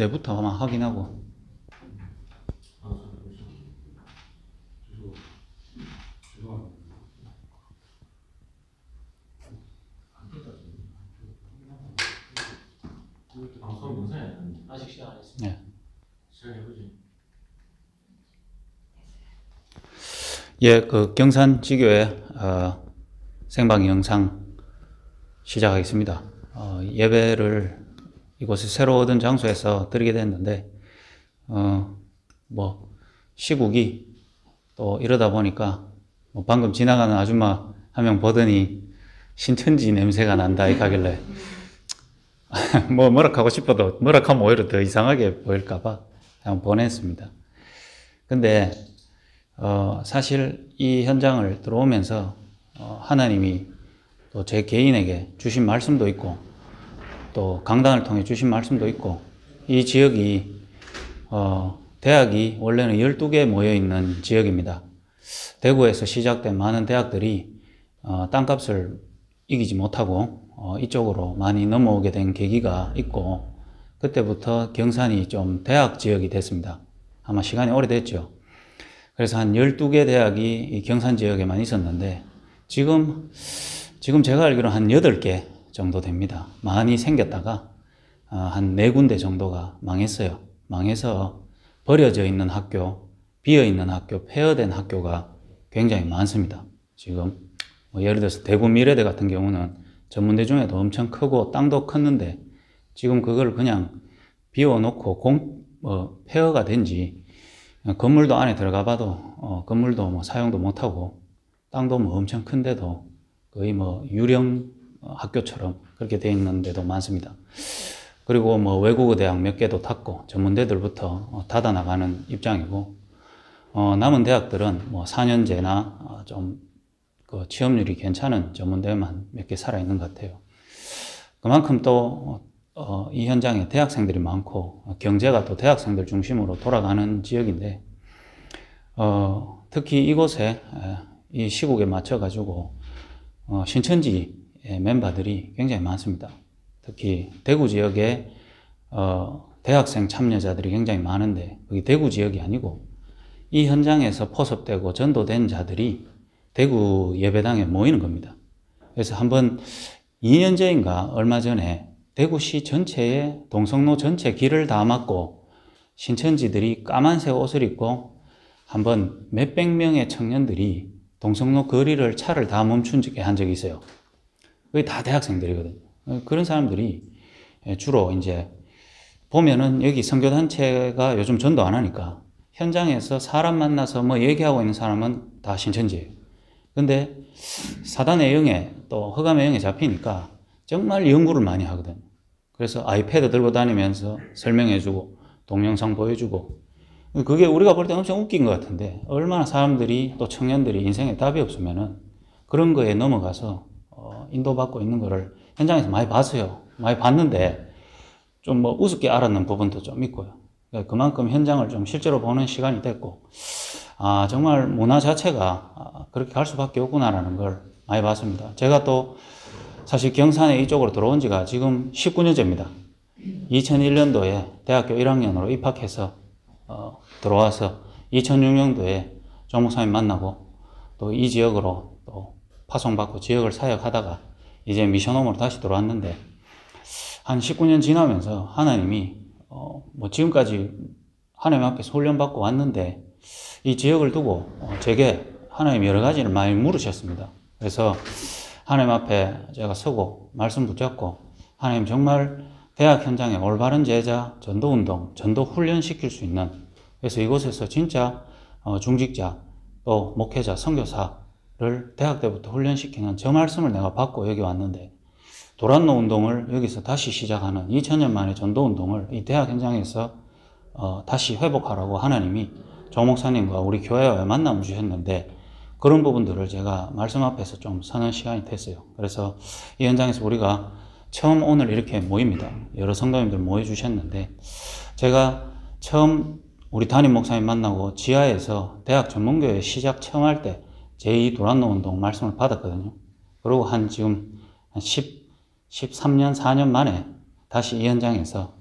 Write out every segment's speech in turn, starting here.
내부터 한번 확인하고 방송 영상에 아직 시작 안 했어. 네. 시작해보지. 예, 그 경산 지교회 어, 생방 영상 시작하겠습니다. 어, 예배를 이곳에 새로 얻은 장소에서 드리게 됐는데 어, 뭐 시국이 또 이러다 보니까 뭐 방금 지나가는 아줌마 한 명 보더니 신천지 냄새가 난다 이 가길래 뭐 뭐라 하고 싶어도 뭐라 하면 오히려 더 이상하게 보일까봐 그냥 보냈습니다. 근데 어, 사실 이 현장을 들어오면서 어, 하나님이 또 제 개인에게 주신 말씀도 있고 또 강단을 통해 주신 말씀도 있고 이 지역이 어, 대학이 원래는 12개 모여 있는 지역입니다. 대구에서 시작된 많은 대학들이 어, 땅값을 이기지 못하고 어, 이쪽으로 많이 넘어오게 된 계기가 있고 그때부터 경산이 좀 대학 지역이 됐습니다. 아마 시간이 오래됐죠. 그래서 한 12개 대학이 이 경산 지역에만 있었는데 지금 지금 제가 알기로 한 8개 정도 됩니다. 많이 생겼다가 어, 한 4군데 정도가 망했어요. 망해서 버려져 있는 학교, 비어 있는 학교, 폐허된 학교가 굉장히 많습니다. 지금 뭐 예를 들어서 대구 미래대 같은 경우는 전문대 중에도 엄청 크고 땅도 컸는데 지금 그걸 그냥 비워놓고 공, 뭐 폐허가 된지 건물도 안에 들어가 봐도 어, 건물도 뭐 사용도 못하고 땅도 뭐 엄청 큰데도 거의 뭐 유령 어, 학교처럼 그렇게 돼 있는 데도 많습니다. 그리고 뭐 외국어 대학 몇 개도 탔고 전문대들부터 어, 닫아 나가는 입장이고 어, 남은 대학들은 뭐 4년제나 어, 좀그 취업률이 괜찮은 전문대만 몇 개 살아 있는 것 같아요. 그만큼 또 어, 이 현장에 대학생들이 많고 어, 경제가 또 대학생들 중심으로 돌아가는 지역인데 어, 특히 이곳에 에, 이 시국에 맞춰 가지고 어, 신천지 멤버들이 굉장히 많습니다. 특히 대구 지역에 어, 대학생 참여자들이 굉장히 많은데 그게 대구 지역이 아니고 이 현장에서 포섭되고 전도된 자들이 대구 예배당에 모이는 겁니다. 그래서 한번 2년째인가 얼마 전에 대구시 전체에 동성로 전체 길을 다 막고 신천지들이 까만색 옷을 입고 한번 몇백 명의 청년들이 동성로 거리를 차를 다 멈춘 한 적이 있어요. 그게 다 대학생들이거든요. 그런 사람들이 주로 이제 보면은 여기 선교단체가 요즘 전도 안 하니까 현장에서 사람 만나서 뭐 얘기하고 있는 사람은 다 신천지예요. 근데 사단의 영에 또 흑암의 영에 잡히니까 정말 연구를 많이 하거든요. 그래서 아이패드 들고 다니면서 설명해주고 동영상 보여주고 그게 우리가 볼 때 엄청 웃긴 것 같은데 얼마나 사람들이 또 청년들이 인생에 답이 없으면은 그런 거에 넘어가서 어, 인도받고 있는 거를 현장에서 많이 봤어요. 많이 봤는데 좀 뭐 우습게 알았는 부분도 좀 있고요. 그러니까 그만큼 현장을 좀 실제로 보는 시간이 됐고 아 정말 문화 자체가 아, 그렇게 갈 수밖에 없구나라는 걸 많이 봤습니다. 제가 또 사실 경산에 이쪽으로 들어온 지가 지금 19년째입니다. 2001년도에 대학교 1학년으로 입학해서 어, 들어와서 2006년도에 정 목사님 만나고 또 이 지역으로 또 파송받고 지역을 사역하다가 이제 미션홈으로 다시 들어왔는데 한 19년 지나면서 하나님이 어, 뭐 지금까지 하나님 앞에서 훈련받고 왔는데 이 지역을 두고 어, 제게 하나님 여러 가지를 많이 물으셨습니다. 그래서 하나님 앞에 제가 서고 말씀 붙잡고 하나님 정말 대학 현장에 올바른 제자, 전도 운동, 전도 훈련 시킬 수 있는 그래서 이곳에서 진짜 어, 중직자 또 목회자, 선교사 를 대학 때부터 훈련시키는 저 말씀을 내가 받고 여기 왔는데 도란노 운동을 여기서 다시 시작하는 2000년 만에 전도 운동을 이 대학 현장에서 어, 다시 회복하라고 하나님이 조 목사님과 우리 교회와 만남을 주셨는데 그런 부분들을 제가 말씀 앞에서 좀 서는 시간이 됐어요. 그래서 이 현장에서 우리가 처음 오늘 이렇게 모입니다. 여러 성도님들 모여 주셨는데 제가 처음 우리 담임 목사님 만나고 지하에서 대학 전문교회 시작 처음 할 때 제2 도란노 운동 말씀을 받았거든요. 그리고 한 지금 한 10, 13년, 4년 만에 다시 이 현장에서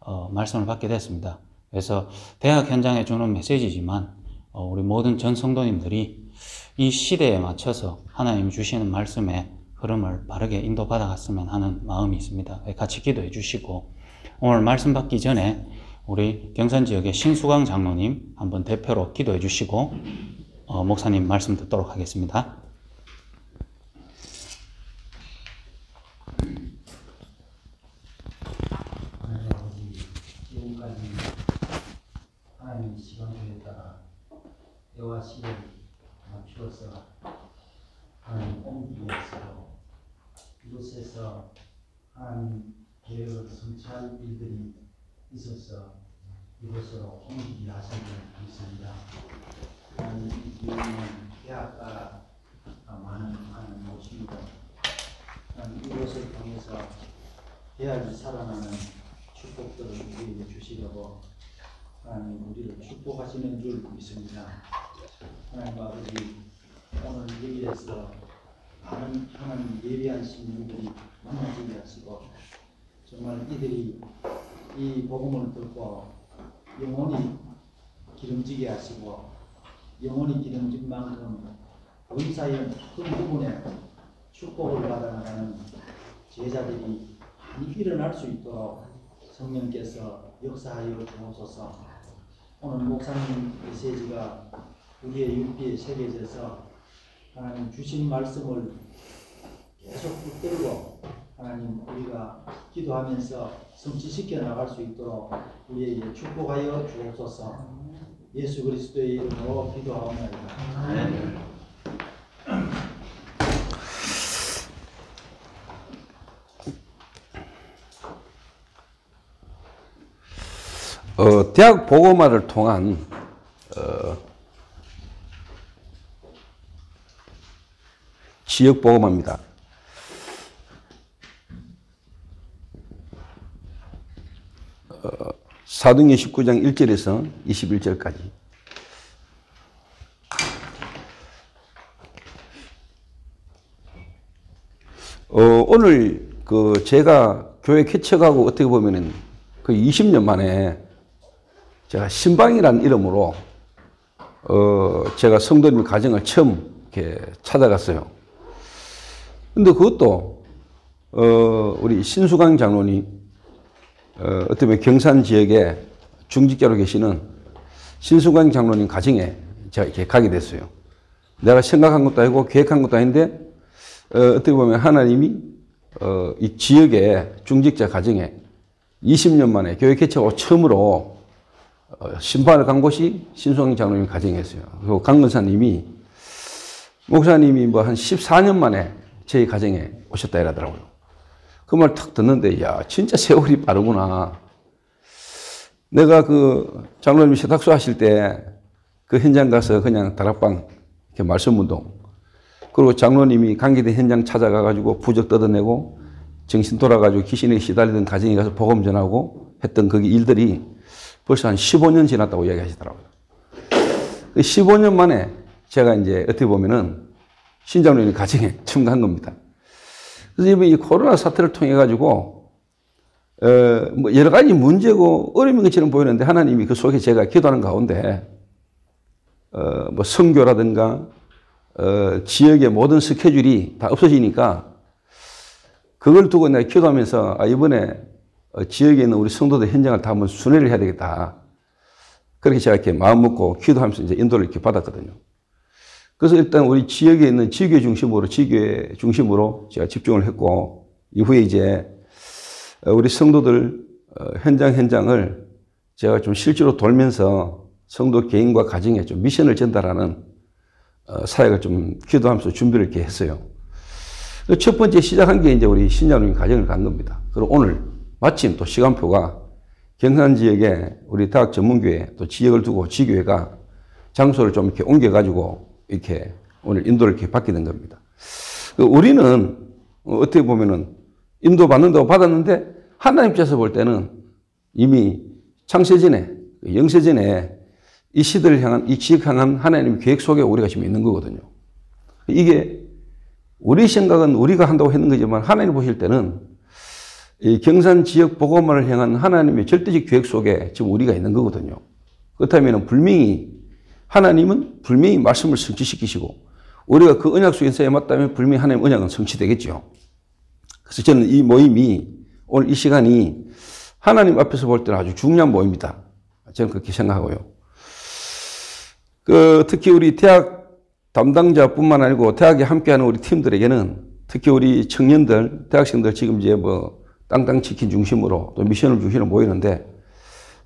어, 말씀을 받게 됐습니다. 그래서 대학 현장에 주는 메시지지만 어, 우리 모든 전 성도님들이 이 시대에 맞춰서 하나님 주시는 말씀의 흐름을 바르게 인도받아 갔으면 하는 마음이 있습니다. 같이 기도해 주시고 오늘 말씀 받기 전에 우리 경산 지역의 신수강 장로님 한번 대표로 기도해 주시고 어, 목사님 말씀 듣도록 하겠습니다. 대학가 많은 통해서 대학이 살아나는 축복들을 우리에게 주시려고 하나님 우리를 축복하시는 줄 믿습니다. 하나님 아버지 오늘 여기에서 많은 하나님 예비한 신령들이 만나지게 하시고 정말 이들이 이 복음을 듣고 영원히 기름지게 하시고 영원히 기름진 만큼 의사의 큰 부분에 축복을 받아나가는 제자들이 많이 일어날 수 있도록 성령께서 역사하여 주옵소서. 오늘 목사님 메시지가 우리의 육비에 새겨져서 하나님 주신 말씀을 계속 붙들고 하나님 우리가 기도하면서 성취시켜 나갈 수 있도록 우리에게 축복하여 주옵소서. 예수 그리스도의 이름으로 기도하옵나이다. 어, 대학 보고마를 통한 어, 지역 보고마입니다. 어, 사도행 19장 1절에서 21절까지 어, 오늘 그 제가 교회 개척하고 어떻게 보면은 그 20년 만에 제가 신방이라는 이름으로 어 제가 성도님 가정을 처음 이렇게 찾아갔어요. 근데 그것도 어 우리 신수강 장로님 어 어떻게 보면 경산 지역에 중직자로 계시는 신수강 장로님 가정에 제가 이렇게 가게 됐어요. 내가 생각한 것도 아니고 계획한 것도 아닌데 어 어떻게 보면 하나님이 어 이 지역의 중직자 가정에 20년 만에 교회 개척하고 처음으로 어, 심판을 간 곳이 신수영 장로님 가정이었어요. 그리고 강근사님이 목사님이 뭐 한 14년 만에 저희 가정에 오셨다 이러더라고요. 그 말 탁 듣는데 야 진짜 세월이 빠르구나. 내가 그 장로님이 세탁소 하실 때 그 현장 가서 그냥 다락방 이렇게 말씀 운동 그리고 장로님이 관계된 현장 찾아가 가지고 부적 뜯어내고 정신 돌아가지고 귀신에 시달리던 가정에 가서 복음 전하고 했던 그 일들이 벌써 한 15년 지났다고 이야기하시더라고요. 15년 그 만에 제가 이제 어떻게 보면은 신장로님 가정에 참가한 겁니다. 그래서 이 코로나 사태를 통해 가지고 어, 뭐 여러 가지 문제고 어려운 것처럼 보이는데 하나님이 그 속에 제가 기도하는 가운데 어, 뭐 선교라든가 어, 지역의 모든 스케줄이 다 없어지니까 그걸 두고 내가 기도하면서 아, 이번에 어, 지역에 있는 우리 성도들 현장을 다 한번 순회를 해야 되겠다. 그렇게 제가 이렇게 마음 먹고 기도하면서 이제 인도를 이렇게 받았거든요. 그래서 일단 우리 지역에 있는 지교회 중심으로, 지교회 중심으로 제가 집중을 했고, 이후에 이제 어, 우리 성도들 어, 현장 현장을 제가 좀 실제로 돌면서 성도 개인과 가정에 좀 미션을 전달하는 사역을 좀 기도하면서 준비를 이렇게 했어요. 첫 번째 시작한 게 이제 우리 신자님 가정을 간 겁니다. 그리고 오늘 마침 또 시간표가 경산 지역에 우리 대학 전문교회 또 지역을 두고 지교회가 장소를 좀 이렇게 옮겨가지고 이렇게 오늘 인도를 이렇게 받게 된 겁니다. 그 우리는 어떻게 보면은 인도 받는다고 받았는데 하나님께서 볼 때는 이미 창세전에 영세전에 이 시대를 향한 이 지역 향한 하나님의 계획 속에 우리가 지금 있는 거거든요. 이게 우리 생각은 우리가 한다고 했는 거지만 하나님 보실 때는 이 경산 지역 복원만을 향한 하나님의 절대적 계획 속에 지금 우리가 있는 거거든요. 그렇다면 분명히 하나님은 분명히 말씀을 성취시키시고 우리가 그 언약 속에서 맞다면 분명히 하나님 언약은 성취되겠죠. 그래서 저는 이 모임이 오늘 이 시간이 하나님 앞에서 볼 때는 아주 중요한 모임이다. 저는 그렇게 생각하고요. 그 특히 우리 대학 담당자뿐만 아니고 대학에 함께하는 우리 팀들에게는 특히 우리 청년들, 대학생들 지금 이제 뭐 땅땅 치킨 중심으로 또 미션을 중심으로 모이는데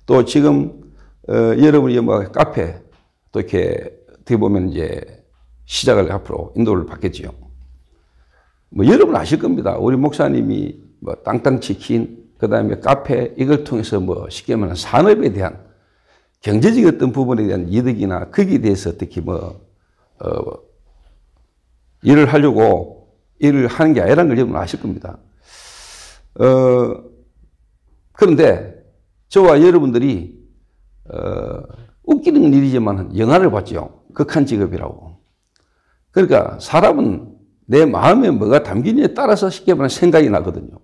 또 지금 어, 여러분이 뭐 카페 또 이렇게 어떻게 보면 이제 시작을 앞으로 인도를 받겠지요. 뭐 여러분 아실 겁니다. 우리 목사님이 뭐 땅땅 치킨 그 다음에 카페 이걸 통해서 뭐 쉽게 말하면 산업에 대한 경제적 어떤 부분에 대한 이득이나 거기에 대해서 어떻게 뭐, 어, 일을 하려고 일을 하는 게 아니라는 걸 여러분 아실 겁니다. 어, 그런데 저와 여러분들이, 어, 웃기는 일이지만 영화를 봤죠. 극한 직업이라고. 그러니까 사람은 내 마음에 뭐가 담기냐에 따라서 쉽게 말하면 생각이 나거든요.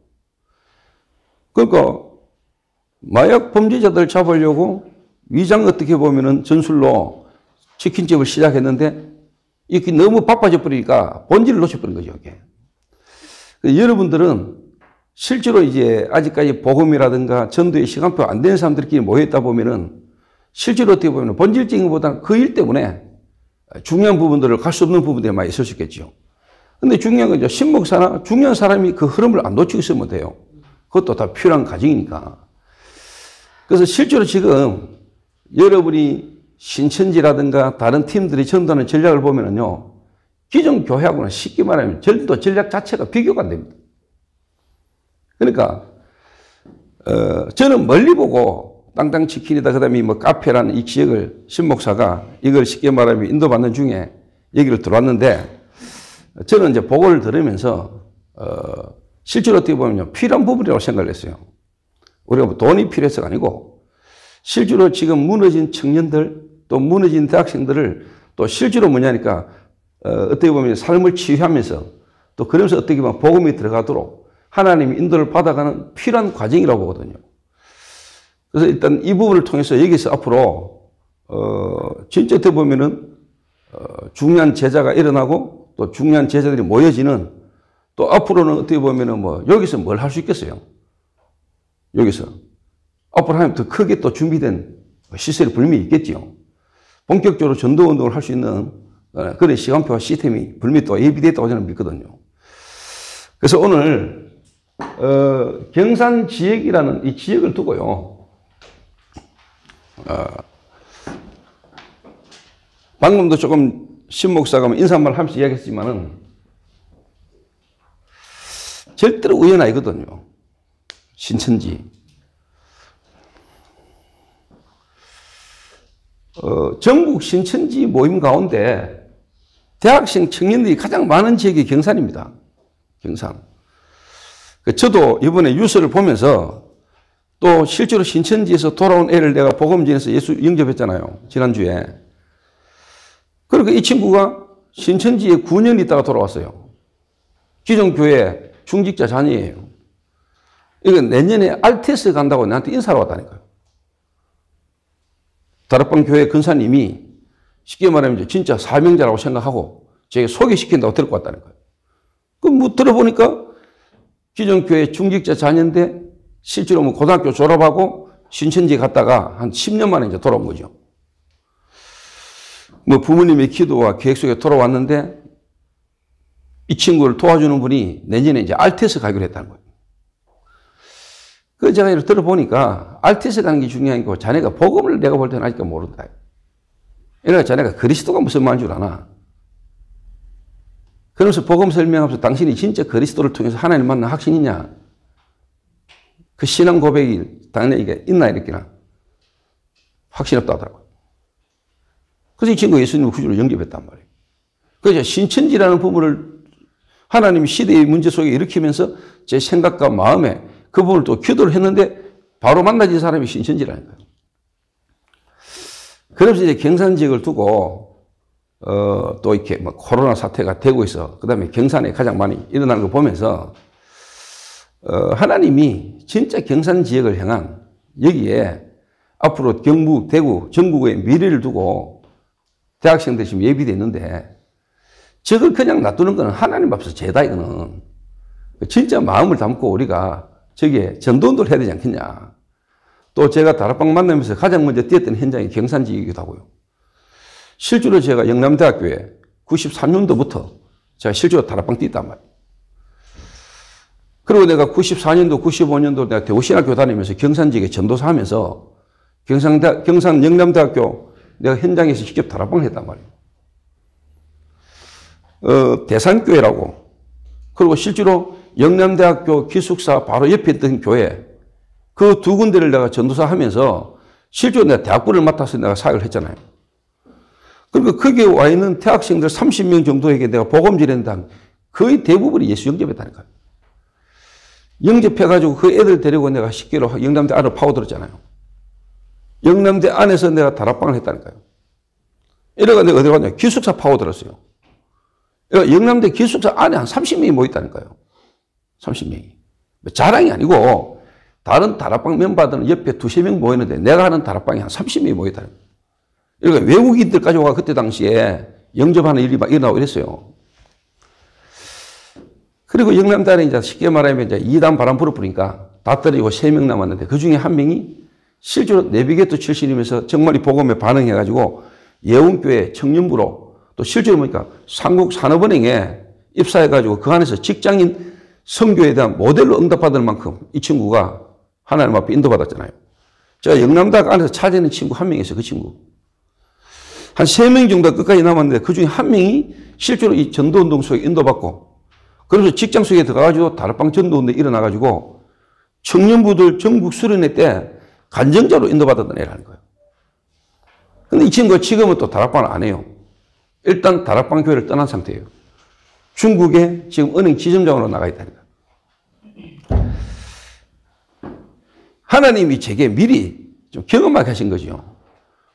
그러니까 마약 범죄자들 잡으려고 위장 어떻게 보면은 전술로 치킨집을 시작했는데 이게 너무 바빠져 버리니까 본질을 놓쳐버린 거죠, 이게. 여러분들은 실제로 이제 아직까지 복음이라든가 전도의 시간표 안 되는 사람들끼리 모여있다 보면은 실제로 어떻게 보면 본질적인 것보다는 그 일 때문에 중요한 부분들을 갈 수 없는 부분들이 많이 있을 수 있겠죠. 근데 중요한 건 신목사나 중요한 사람이 그 흐름을 안 놓치고 있으면 돼요. 그것도 다 필요한 과정이니까. 그래서 실제로 지금 여러분이 신천지라든가 다른 팀들이 전도하는 전략을 보면은요, 기존 교회하고는 쉽게 말하면 전도 전략 자체가 비교가 안 됩니다. 그러니까, 어, 저는 멀리 보고 땅땅 치킨이다, 그 다음에 뭐 카페라는 이 지역을 신목사가 이걸 쉽게 말하면 인도받는 중에 얘기를 들어왔는데, 저는 이제 보고를 들으면서, 어, 실제로 어떻게 보면요, 필요한 부분이라고 생각을 했어요. 우리가 뭐 돈이 필요해서가 아니고, 실제로 지금 무너진 청년들 또 무너진 대학생들을 또 실제로 뭐냐니까 어, 어떻게 보면 삶을 치유하면서 또 그러면서 어떻게 보면 복음이 들어가도록 하나님이 인도를 받아가는 필요한 과정이라고 보거든요. 그래서 일단 이 부분을 통해서 여기서 앞으로 어 진짜 어떻게 보면은 어 중요한 제자가 일어나고 또 중요한 제자들이 모여지는 또 앞으로는 어떻게 보면은 뭐 여기서 뭘 할 수 있겠어요? 여기서 앞으로 하면 더 크게 또 준비된 시설이 분명히 있겠죠. 본격적으로 전도 운동을 할 수 있는 어, 그런 시간표와 시스템이 분명히 또 예비됐다고 저는 믿거든요. 그래서 오늘 어, 경산 지역이라는 이 지역을 두고요. 어, 방금도 조금 신 목사가 뭐 인사말 하면서 이야기했지만은 절대로 우연 아니거든요. 신천지. 어, 전국 신천지 모임 가운데 대학생 청년들이 가장 많은 지역이 경산입니다. 경산. 그 저도 이번에 뉴스를 보면서 또 실제로 신천지에서 돌아온 애를 내가 복음진에서 예수 영접했잖아요. 지난주에. 그러니까 이 친구가 신천지에 9년 있다가 돌아왔어요. 기존 교회 중직자 자녀예요. 이거 내년에 알테스 간다고 나한테 인사를 왔다니까요. 다락방 교회 근사님이 쉽게 말하면 진짜 사명자라고 생각하고 제게 소개시킨다고 데리고 왔다는 거예요. 그럼 뭐 들어보니까 기존 교회 중직자 자녀인데 실제로 뭐 고등학교 졸업하고 신천지 갔다가 한 10년 만에 이제 돌아온 거죠. 뭐 부모님의 기도와 계획 속에 돌아왔는데 이 친구를 도와주는 분이 내년에 이제 알테스 가기로 했다는 거예요. 그 제가 이를 들어보니까 알티스 가는 게 중요한 거고 자네가 복음을 내가 볼 때는 아직도 모른다. 이러니까 자네가 그리스도가 무슨 말인 줄 아나. 그러면서 복음 설명하면서 당신이 진짜 그리스도를 통해서 하나님 만난 확신이냐? 그 신앙 고백이 당연히 이게 있나 이렇게나 확신 없다 하더라고요. 그래서 이 친구가 예수님을 구주로 영접했단 말이에요. 그래서 신천지라는 부분을 하나님이 시대의 문제 속에 일으키면서 제 생각과 마음에 그 부분을 또 기도를 했는데 바로 만나진 사람이 신천지라는 거예요. 그래서 이제 경산 지역을 두고 어, 또 이렇게 뭐 코로나 사태가 되고 있어. 그 다음에 경산에 가장 많이 일어나는 거 보면서 어, 하나님이 진짜 경산 지역을 향한 여기에 앞으로 경북, 대구, 전국의 미래를 두고 대학생들 지금 예비돼 있는데 저걸 그냥 놔두는 거는 하나님 앞에서 죄다 이거는 진짜 마음을 담고 우리가 저기에 전도운동을 해야 되지 않겠냐. 또 제가 다락방 만나면서 가장 먼저 뛰었던 현장이 경산지이기도 하고요. 실제로 제가 영남대학교에 93년도부터 제가 실제로 다락방 뛰었단 말이에요. 그리고 내가 94년도, 95년도 내가 대구신학교 다니면서 경산 지역에 전도사 하면서 경상대, 경산 영남대학교 내가 현장에서 직접 다락방을 했단 말이에요. 어, 대산교회라고. 그리고 실제로 영남대학교 기숙사 바로 옆에 있던 교회 그 두 군데를 내가 전도사 하면서 실제로 내가 대학부를 맡아서 내가 사역을 했잖아요. 그리고 거기에 와 있는 대학생들 30명 정도에게 내가 복음질 했는데 거의 대부분이 예수 영접했다니까요. 영접해가지고 그 애들 데리고 내가 10개로 영남대 안으로 파고들었잖아요. 영남대 안에서 내가 다락방을 했다니까요. 이래가 내가 어디 갔냐. 기숙사 파고들었어요. 그러니까 영남대 기숙사 안에 한 30명이 모였다니까요. 30명이. 자랑이 아니고 다른 다락방 멤버들은 옆에 두세 명 모이는데 내가 하는 다락방에 한 30명이 모였다는 거예요. 그러니까 외국인들까지 와 그때 당시에 영접하는 일이 막 일어나고 이랬어요. 그리고 영남단에 이제 쉽게 말하면 이제 2단 바람 불어버리니까 다 떨어지고 3명 남았는데 그 중에 한 명이 실제로 내비게이터 출신이면서 정말 이 복음에 반응해가지고 예원교회 청년부로 또 실제로 보니까 삼국산업은행에 입사해가지고 그 안에서 직장인 선교에 대한 모델로 응답받을 만큼 이 친구가 하나님 앞에 인도받았잖아요. 제가 영남대학 안에서 찾아낸 친구 한 명이 있어요. 그 친구. 한 세 명 정도 끝까지 남았는데 그 중에 한 명이 실제로 이 전도운동 속에 인도받고 그래서 직장 속에 들어가가지고 다락방 전도운동이 일어나가지고 청년부들 전국 수련회 때 간정자로 인도받았던 애라는 거예요. 근데 이 친구가 지금은 또 다락방을 안 해요. 일단 다락방 교회를 떠난 상태예요. 중국에 지금 은행 지점장으로 나가 있다니까. 하나님이 제게 미리 좀 경험하게 하신 거죠.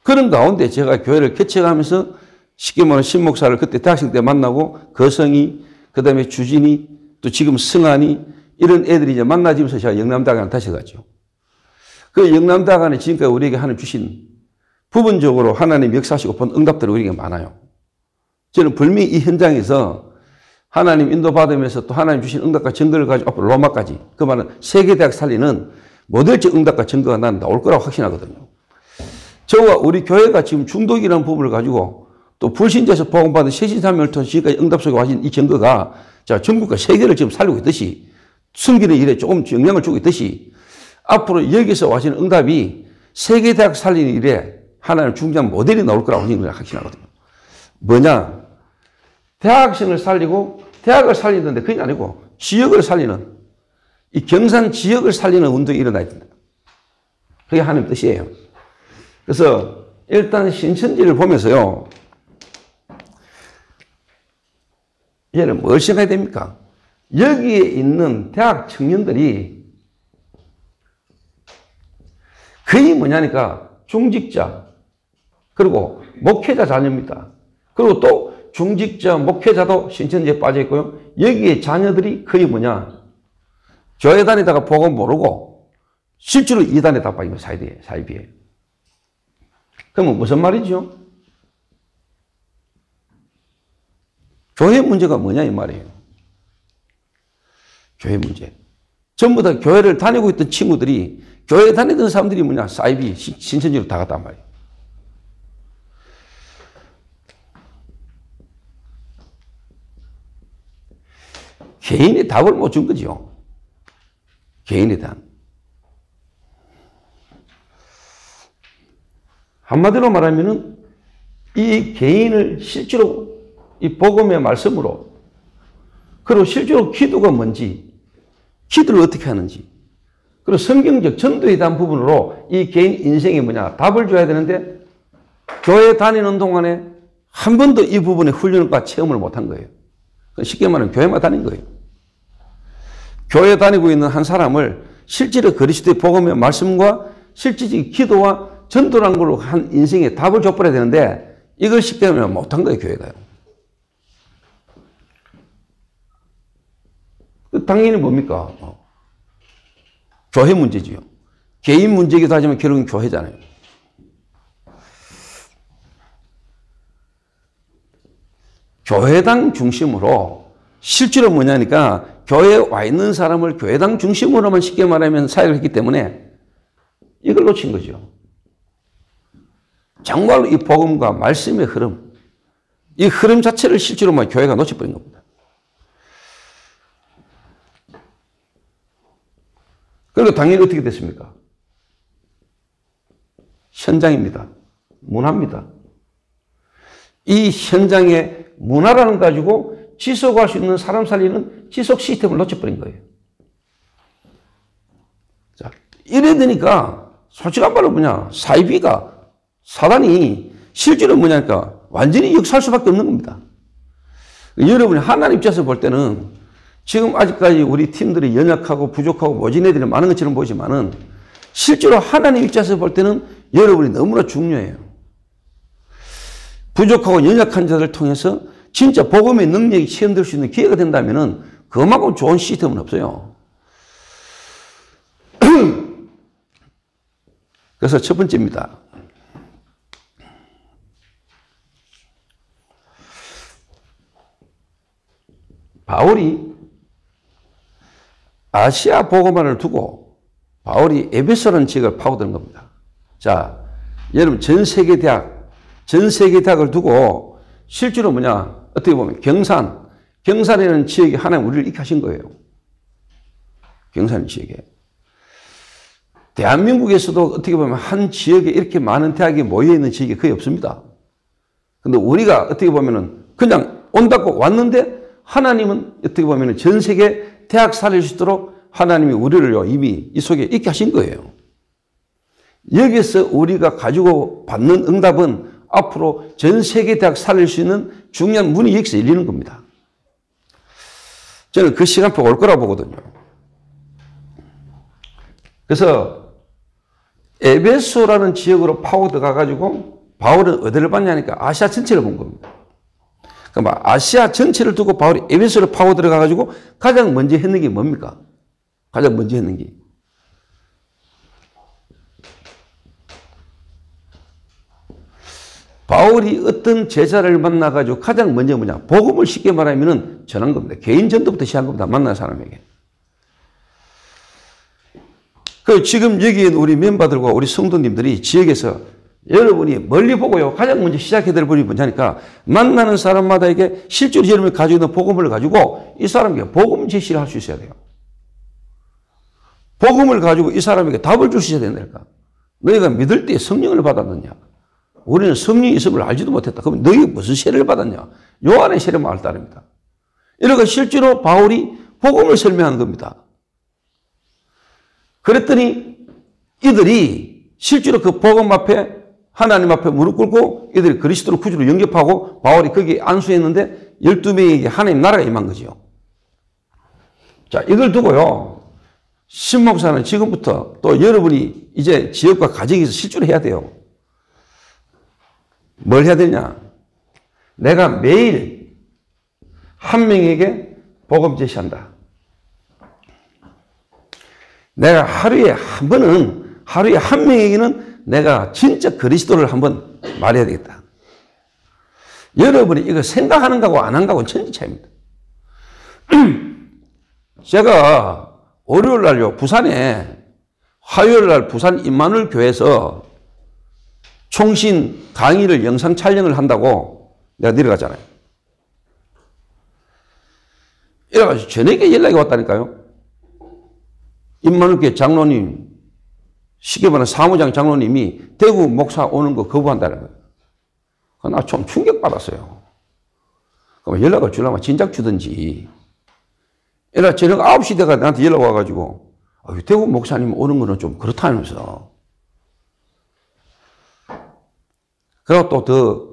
그런 가운데 제가 교회를 개척하면서 쉽게 말하면 신목사를 그때 대학생 때 만나고 거성이, 그 다음에 주진이, 또 지금 승환이 이런 애들이 이제 만나지면서 제가 영남대학원을 다시 갔죠. 그 영남대학원에 지금까지 우리에게 하나님 주신 부분적으로 하나님 역사하시고 본 응답들이 우리에게 많아요. 저는 분명히 이 현장에서 하나님 인도받으면서 또 하나님 주신 응답과 증거를 가지고 앞으로 로마까지 그 말은 세계대학 살리는 모델적 응답과 증거가 난 나올 거라고 확신하거든요. 저와 우리 교회가 지금 중독이라는 부분을 가지고 또 불신자에서 보험받은 세신사명을 통해 지금까지 응답 속에 와신 이 증거가 자, 전국과 세계를 지금 살리고 있듯이 숨기는 일에 조금 영향을 주고 있듯이 앞으로 여기서 와신 응답이 세계대학 살리는 일에 하나님 중요한 모델이 나올 거라고 확신하거든요. 뭐냐? 대학생을 살리고 대학을 살리는데 그게 아니고 지역을 살리는 이 경산 지역을 살리는 운동이 일어나야 된다. 그게 하나님 뜻이에요. 그래서 일단 신천지를 보면서요. 얘는 뭘 생각해야 됩니까? 여기에 있는 대학 청년들이 거의 뭐냐니까 중직자 그리고 목회자 자녀입니다. 그리고 또 중직자 목회자도 신천지에 빠져 있고요. 여기에 자녀들이 거의 뭐냐 교회 다니다가 복음 모르고 실제로 이단에 다 빠진 거 사이비에 사이비에. 그러면 무슨 말이죠? 교회 문제가 뭐냐 이 말이에요. 교회 문제. 전부 다 교회를 다니고 있던 친구들이 교회 다니던 사람들이 뭐냐 사이비 신천지로 다 갔단 말이에요. 개인이 답을 못 준 거죠. 개인에 대한. 한마디로 말하면은 이 개인을 실제로 이 복음의 말씀으로 그리고 실제로 기도가 뭔지 기도를 어떻게 하는지 그리고 성경적 전도에 대한 부분으로 이 개인 인생이 뭐냐 답을 줘야 되는데 교회 다니는 동안에 한 번도 이 부분의 훈련과 체험을 못한 거예요. 쉽게 말하면 교회만 다닌 거예요. 교회 다니고 있는 한 사람을 실제로 그리스도의 복음의 말씀과 실질적인 기도와 전도란 걸로 한 인생에 답을 줘버려야 되는데 이걸 쉽게 말하면 못한 거예요, 교회가요. 당연히 뭡니까? 교회 문제지요. 개인 문제이기도 하지만 결국은 교회잖아요. 교회당 중심으로 실제로 뭐냐니까 교회에 와 있는 사람을 교회당 중심으로만 쉽게 말하면 사역을 했기 때문에 이걸 놓친 거죠. 정말로 이 복음과 말씀의 흐름, 이 흐름 자체를 실제로 뭐 교회가 놓쳐버린 겁니다. 그리고 당연히 어떻게 됐습니까? 현장입니다. 문화입니다. 이 현장의 문화라는 가지고 지속할 수 있는 사람 살리는 지속 시스템을 놓쳐버린 거예요. 자, 이래 되니까 솔직한 말로 뭐냐, 사이비가, 사단이 실제로 뭐냐니까 완전히 역사할 수밖에 없는 겁니다. 여러분이 하나님 입장에서 볼 때는 지금 아직까지 우리 팀들이 연약하고 부족하고 모진 애들이 많은 것처럼 보이지만은 실제로 하나님 입장에서 볼 때는 여러분이 너무나 중요해요. 부족하고 연약한 자들을 통해서 진짜 복음의 능력이 체험될 수 있는 기회가 된다면은 그만큼 좋은 시스템은 없어요. 그래서 첫 번째입니다. 바울이 아시아 복음화를 두고 바울이 에베소라는 지역을 파고드는 겁니다. 자, 여러분 전 세계 대학, 전 세계 대학을 두고 실제로 뭐냐 어떻게 보면 경산, 경산이라는 지역에 하나님 우리를 익 하신 거예요. 경산 지역에. 대한민국에서도 어떻게 보면 한 지역에 이렇게 많은 대학이 모여있는 지역이 거의 없습니다. 근데 우리가 어떻게 보면은 그냥 온다고 왔는데 하나님은 어떻게 보면은 전 세계 대학 살릴 수 있도록 하나님이 우리를 이미 이 속에 있게 하신 거예요. 여기서 우리가 가지고 받는 응답은 앞으로 전 세계 대학 살릴 수 있는 중요한 문이 여기서 열리는 겁니다. 저는 그 시간표가 올 거라고 보거든요. 그래서 에베소라는 지역으로 파고 들어가가지고 바울은 어디를 봤냐니까 아시아 전체를 본 겁니다. 그러니까 아시아 전체를 두고 바울이 에베소를 파고 들어가가지고 가장 먼저 했는 게 뭡니까? 가장 먼저 했는 게. 바울이 어떤 제자를 만나가지고 가장 먼저 뭐냐? 복음을 쉽게 말하면 전한 겁니다. 개인 전도부터 시작한 겁니다. 만난 사람에게. 그 지금 여기 우리 멤버들과 우리 성도님들이 지역에서 여러분이 멀리 보고요. 가장 먼저 시작해야 될 분이 뭐냐니까 만나는 사람마다에게 실제로 여러분이 가지고 있는 복음을 가지고 이 사람에게 복음 제시를 할 수 있어야 돼요. 복음을 가지고 이 사람에게 답을 있어야 된다니까. 너희가 믿을 때 성령을 받았느냐? 우리는 성령이 있음을 알지도 못했다. 그럼 너희 무슨 세례를 받았냐? 요한의 세례만 알 따릅니다. 이러니까 실제로 바울이 복음을 설명한 겁니다. 그랬더니 이들이 실제로 그 복음 앞에 하나님 앞에 무릎 꿇고 이들이 그리스도로 구주로 영접하고 바울이 거기 안수했는데 12명에게 하나님 나라가 임한 거죠. 자, 이걸 두고요. 신목사는 지금부터 또 여러분이 이제 지역과 가정에서 실주를 해야 돼요. 뭘 해야 되냐? 내가 매일 한 명에게 복음 제시한다. 내가 하루에 한 번은, 하루에 한 명에게는 내가 진짜 그리스도를 한번 말해야 되겠다. 여러분이 이거 생각하는 거하고 안 한 거하고는 천지 차이입니다. 제가 월요일 날요, 부산에 화요일 날 부산 임마누 교회에서 총신 강의를 영상 촬영을 한다고 내가 내려가잖아요. 이래가지고 저녁에 연락이 왔다니까요. 임마누교회 장로님, 쉽게 말하면 사무장 장로님이 대구 목사 오는 거 거부한다는 거예요. 나 좀 충격받았어요. 그럼 연락을 주려면 진작 주든지. 이래 저녁 9시 대가 나한테 연락 와가지고, 대구 목사님 오는 거는 좀 그렇다면서. 그리고 또 더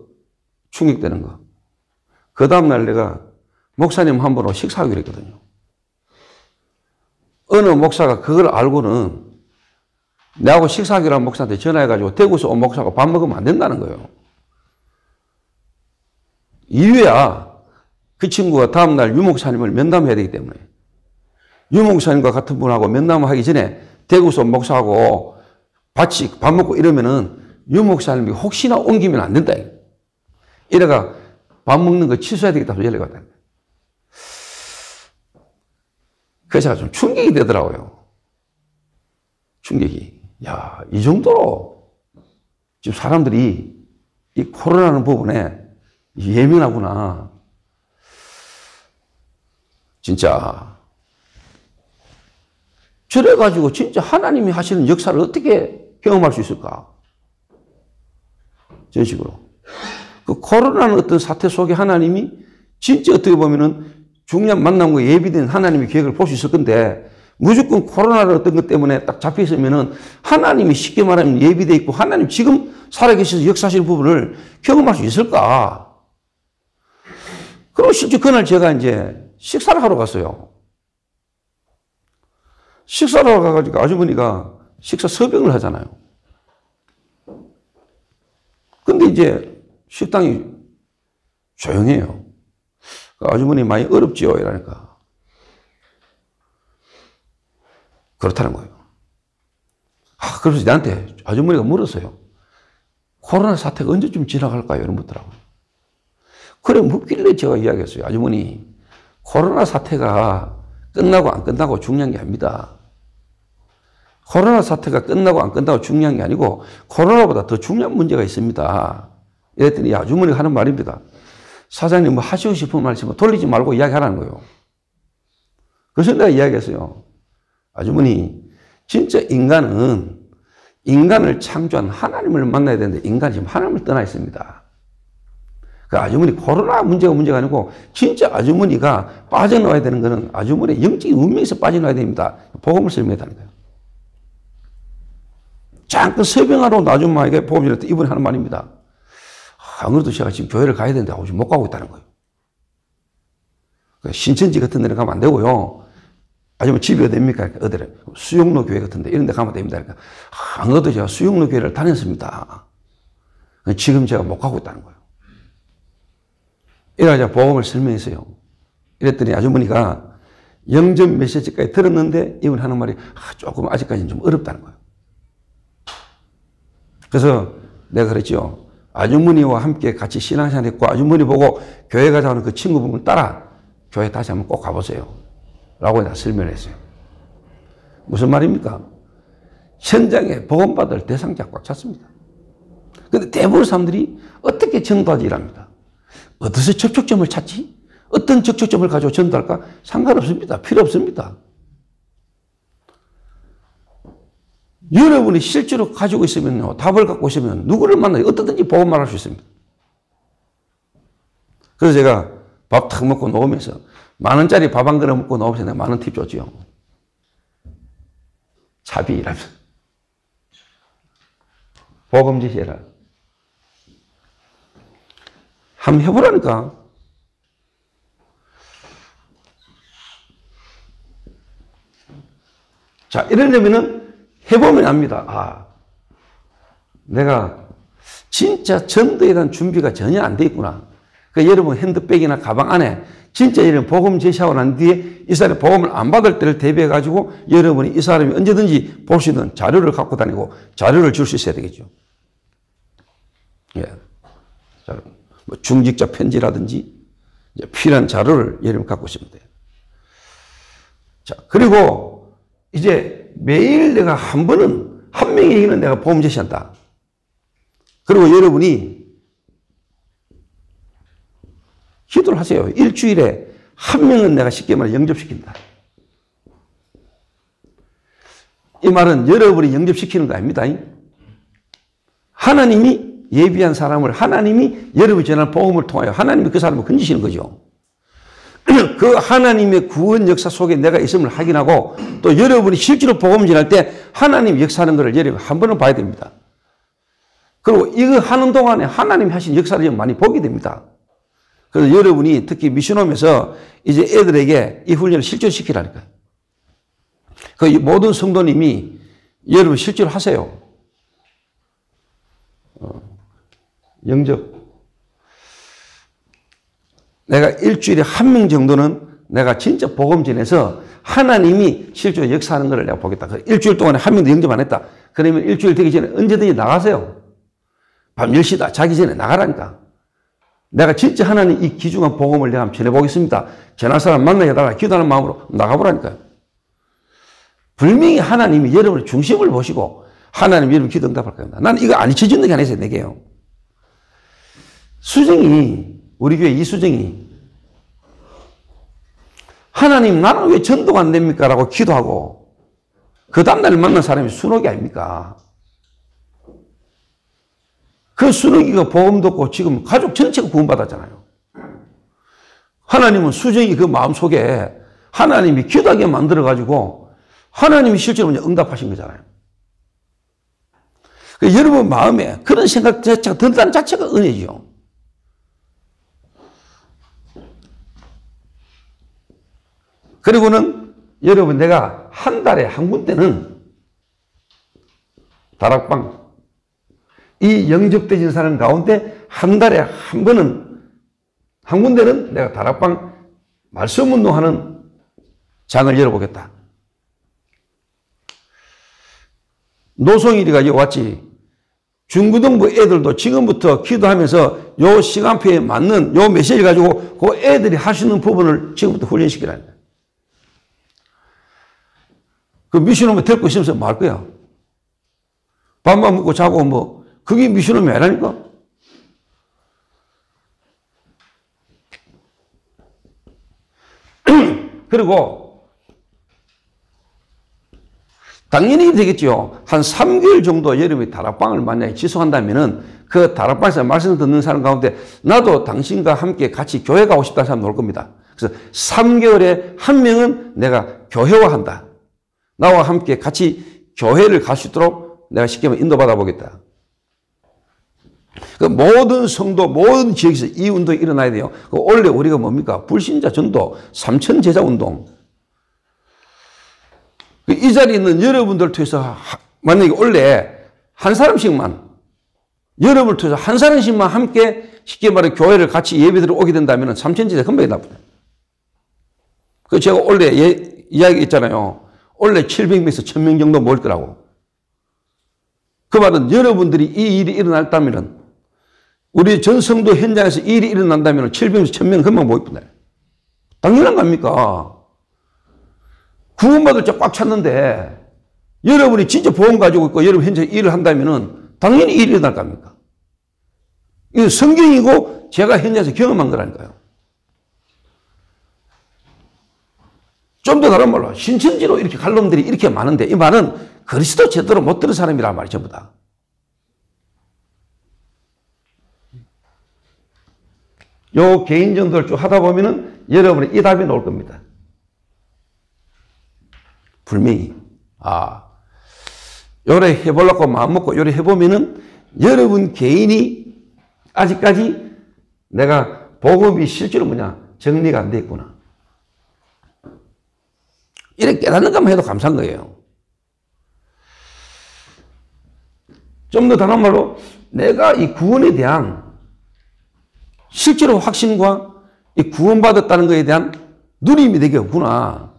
충격되는 거. 그 다음날 내가 목사님 한 번으로 식사하기로 했거든요. 어느 목사가 그걸 알고는 내하고 식사하기로 한 목사한테 전화해가지고 대구에서 온 목사가 밥 먹으면 안 된다는 거예요. 이유야 그 친구가 다음날 유 목사님을 면담해야 되기 때문에 유 목사님과 같은 분하고 면담을 하기 전에 대구서 목사하고 같이 밥 먹고 이러면은 유 목사님이 혹시나 옮기면 안 된다. 이래가 밥 먹는 거 취소해야 되겠다. 연락이 왔다. 그래서 제가 좀 충격이 되더라고요. 충격이. 야, 이 정도로 지금 사람들이 이 코로나라는 부분에 예민하구나. 진짜. 저래가지고 진짜 하나님이 하시는 역사를 어떻게 경험할 수 있을까? 저런 식으로. 그 코로나는 어떤 사태 속에 하나님이 진짜 어떻게 보면은 중요한 만남과 예비된 하나님의 계획을 볼 수 있을 건데 무조건 코로나를 어떤 것 때문에 딱 잡혀 있으면은 하나님이 쉽게 말하면 예비돼 있고 하나님 지금 살아계셔서 역사하시는 부분을 경험할 수 있을까? 그럼 실제 그날 제가 이제 식사를 하러 갔어요. 식사를 하러 가가지고 아주머니가 식사 서병을 하잖아요. 근데 이제 식당이 조용해요. 그 아주머니 많이 어렵지요? 이러니까. 그렇다는 거예요. 아, 그래서 나한테 아주머니가 물었어요. 코로나 사태가 언제쯤 지나갈까요? 이런 묻더라고요. 그래, 묻길래 제가 이야기했어요. 아주머니, 코로나 사태가 끝나고 안 끝나고 중요한 게 아닙니다. 코로나 사태가 끝나고 안 끝나고 중요한 게 아니고 코로나보다 더 중요한 문제가 있습니다. 이랬더니 아주머니가 하는 말입니다. 사장님 뭐 하시고 싶은 말씀 돌리지 말고 이야기하라는 거예요. 그래서 내가 이야기했어요. 아주머니, 진짜 인간은 인간을 창조한 하나님을 만나야 되는데 인간이 지금 하나님을 떠나 있습니다. 그 아주머니 코로나 문제가 문제가 아니고 진짜 아주머니가 빠져나와야 되는 것은 아주머니의 영적인 운명에서 빠져나와야 됩니다. 복음을 설명했다는 거예요. 잠깐 서병하러 온 아줌마에게 복음 전할 때 이분이 하는 말입니다. 안 그래도 제가 지금 교회를 가야 되는데 아직 못 가고 있다는 거예요. 신천지 같은 데는 가면 안 되고요. 아니면 집이 어디입니까? 어디래? 수용로 교회 같은데 이런 데 가면 됩니다. 그러니까 안 그래도 제가 수용로 교회를 다녔습니다. 지금 제가 못 가고 있다는 거예요. 제가 보험을 설명했어요. 이랬더니 아주머니가 영점 메시지까지 들었는데 이분 하는 말이 아, 조금 아직까지는 좀 어렵다는 거예요. 그래서 내가 그랬죠. 아주머니와 함께 같이 신앙생활 했고 아주머니 보고 교회 가자고 하는 그 친구분을 따라 교회 다시 한번 꼭 가보세요. 라고 다 설명을 했어요. 무슨 말입니까? 현장에 복음받을 대상자 꽉 찼습니다. 근데 대부분 사람들이 어떻게 전도하지 이랍니다. 어디서 접촉점을 찾지? 어떤 접촉점을 가지고 전도할까? 상관없습니다. 필요 없습니다. 여러분이 실제로 가지고 있으면요, 답을 갖고 있으면 누구를 만나요? 어떻든지 복음 말할 수 있습니다. 그래서 제가 밥 탁 먹고 놓으면서 만 원짜리 밥 한 그릇 먹고 놓으면서 내가 만 원 팁 줬지요. 차비라면서. 복음 지시해라. 한번 해보라니까. 자, 이러려면은 해보면 압니다. 아, 내가 진짜 전도에 대한 준비가 전혀 안 돼 있구나. 그 여러분 핸드백이나 가방 안에 진짜 이런 복음 제시하고 난 뒤에 이 사람이 복음을 안 받을 때를 대비해 가지고 여러분이 이 사람이 언제든지 볼 수 있는 자료를 갖고 다니고 자료를 줄 수 있어야 되겠죠. 예. 자, 뭐 중직자 편지라든지 필요한 자료를 여러분 갖고 있으면 돼요. 자, 그리고 이제 매일 내가 한 번은 한 명에게는 내가 보험 제시한다. 그리고 여러분이 기도를 하세요. 일주일에 한 명은 내가 쉽게 말해 영접시킨다. 이 말은 여러분이 영접시키는 거 아닙니다. 하나님이 예비한 사람을 하나님이 여러분이 전한 복음을 통하여 하나님이 그 사람을 건지시는 거죠. 그 하나님의 구원 역사 속에 내가 있음을 확인하고 또 여러분이 실제로 복음 전할 때 하나님 역사하는 것을 여러분 한 번은 봐야 됩니다. 그리고 이거 하는 동안에 하나님 하신 역사를 많이 보게 됩니다. 그래서 여러분이 특히 미션홈에서 이제 애들에게 이 훈련을 실전시키라니까요. 그 모든 성도님이 여러분 실제로 하세요. 어, 영접. 내가 일주일에 한 명 정도는 내가 진짜 복음 전해서 하나님이 실제로 역사하는 것을 내가 보겠다. 그 일주일 동안에 한 명도 영접 안 했다. 그러면 일주일 되기 전에 언제든지 나가세요. 밤 10시다. 자기 전에 나가라니까. 내가 진짜 하나님 이 귀중한 복음을 내가 한번 전해보겠습니다. 전할 사람 만나게 해달라. 기도하는 마음으로 나가보라니까요. 분명히 하나님이 여러분의 중심을 보시고 하나님 여러분 기도 응답할 겁니다. 나는 이거 안 잊혀지는 게 아니어요. 내게요. 수정이 우리 교회 이수정이 하나님 나는 왜 전도가 안 됩니까? 라고 기도하고 그 다음날 만난 사람이 순옥이 아닙니까? 그 순옥이가 복음 듣고 지금 가족 전체가 구원받았잖아요. 하나님은 수정이 그 마음속에 하나님이 기도하게 만들어가지고 하나님이 실제로 응답하신 거잖아요. 그 여러분 마음에 그런 생각 자체가 든다는 자체가 은혜죠. 그리고는 여러분 내가 한 달에 한 군데는 다락방 이 영접되진 사람 가운데 한 달에 한 번은 한 군데는 내가 다락방 말씀 운동하는 장을 열어보겠다. 노송일이가 왔지. 중고등부 애들도 지금부터 기도하면서 요 시간표에 맞는 요 메시지 가지고 그 애들이 할 수 있는 부분을 지금부터 훈련시키라는 거야. 그 미션홈에 데리고 있으면서 뭐할 거야? 밥만 먹고 자고 뭐, 그게 미션홈이 아니라니까? 그리고, 당연히 되겠죠. 한 3개월 정도 여름에 다락방을 만약에 지속한다면은 그 다락방에서 말씀 듣는 사람 가운데 나도 당신과 함께 같이 교회 가고 싶다는 사람 나올 겁니다. 그래서 3개월에 한 명은 내가 교회화한다. 나와 함께 같이 교회를 갈 수 있도록 내가 쉽게 인도받아 보겠다. 그 모든 성도, 모든 지역에서 이 운동이 일어나야 돼요. 그 원래 우리가 뭡니까? 불신자 전도, 삼천 제자 운동. 그이 자리에 있는 여러분들 통해서 만약에 원래 한 사람씩만 여러분을 통해서 한 사람씩만 함께 쉽게 말해 교회를 같이 예배드려 오게 된다면 삼천 제자 금방이 나쁘다. 그 제가 원래 예, 이야기 했잖아요. 원래 700명에서 1000명 정도 모일 거라고. 그 말은 여러분들이 이 일이 일어났다면 우리 전성도 현장에서 이 일이 일어난다면 700에서 1000명 금방 모일 뿐다. 당연한 겁니까? 구원받을 자 꽉 찼는데 여러분이 진짜 보험 가지고 있고 여러분 현재 일을 한다면 당연히 일이 일어날 겁니까? 이거 성경이고 제가 현장에서 경험한 거라니까요. 좀 더 다른 말로 신천지로 이렇게 갈 놈들이 이렇게 많은데 이 말은 그리스도 제대로 못 들은 사람이란 말이 전부 다. 요 개인 전도를 쭉 하다 보면은 여러분의 이 답이 나올 겁니다. 분명히. 아, 요래 해보려고 마음먹고 요래 해보면은 여러분 개인이 아직까지 내가 복음이 실제로 뭐냐 정리가 안 돼 있구나. 이렇게 깨닫는 것만 해도 감사한 거예요. 좀더 다른 말로 내가 이 구원에 대한 실제로 확신과 이 구원받았다는 것에 대한 누림이 되게 없구나.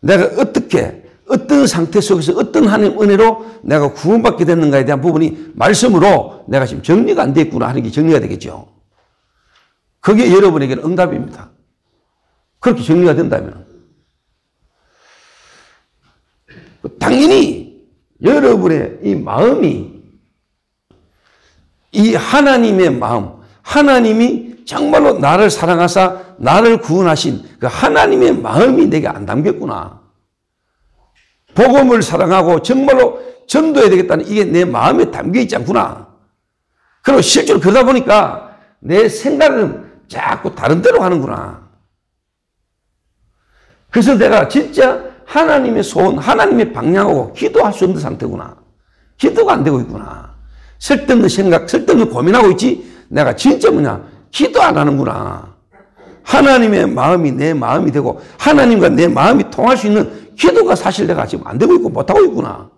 내가 어떻게 어떤 상태 속에서 어떤 하나님 은혜로 내가 구원받게 됐는가에 대한 부분이 말씀으로 내가 지금 정리가 안 됐구나 하는 게 정리가 되겠죠. 그게 여러분에게는 응답입니다. 그렇게 정리가 된다면. 당연히 여러분의 이 마음이 이 하나님의 마음, 하나님이 정말로 나를 사랑하사 나를 구원하신 그 하나님의 마음이 내게 안 담겼구나. 복음을 사랑하고 정말로 전도해야 되겠다는 이게 내 마음에 담겨 있지 않구나. 그리고 실제로 그러다 보니까 내 생각은 자꾸 다른 데로 가는구나. 그래서 내가 진짜 하나님의 소원, 하나님의 방향하고 기도할 수 없는 상태구나. 기도가 안 되고 있구나. 쓸데없는 생각, 쓸데없는 고민하고 있지. 내가 진짜 뭐냐. 기도 안 하는구나. 하나님의 마음이 내 마음이 되고 하나님과 내 마음이 통할 수 있는 기도가 사실 내가 지금 안 되고 있고 못하고 있구나.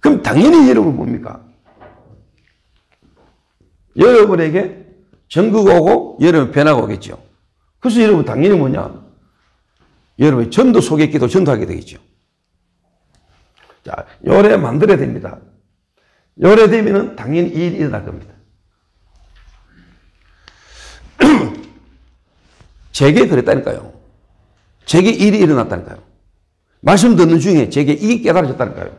그럼 당연히 여러분 뭡니까? 여러분에게 전국 오고 여러분 변화가 오겠죠. 그래서 여러분 당연히 뭐냐? 여러분 전도 속에 기도 전도하게 되겠죠. 자, 요래 만들어야 됩니다. 요래 되면은 당연히 이 일이 일어날 겁니다. 제게 그랬다니까요. 제게 일이 일어났다니까요. 말씀 듣는 중에 제게 이게 깨달아졌다니까요.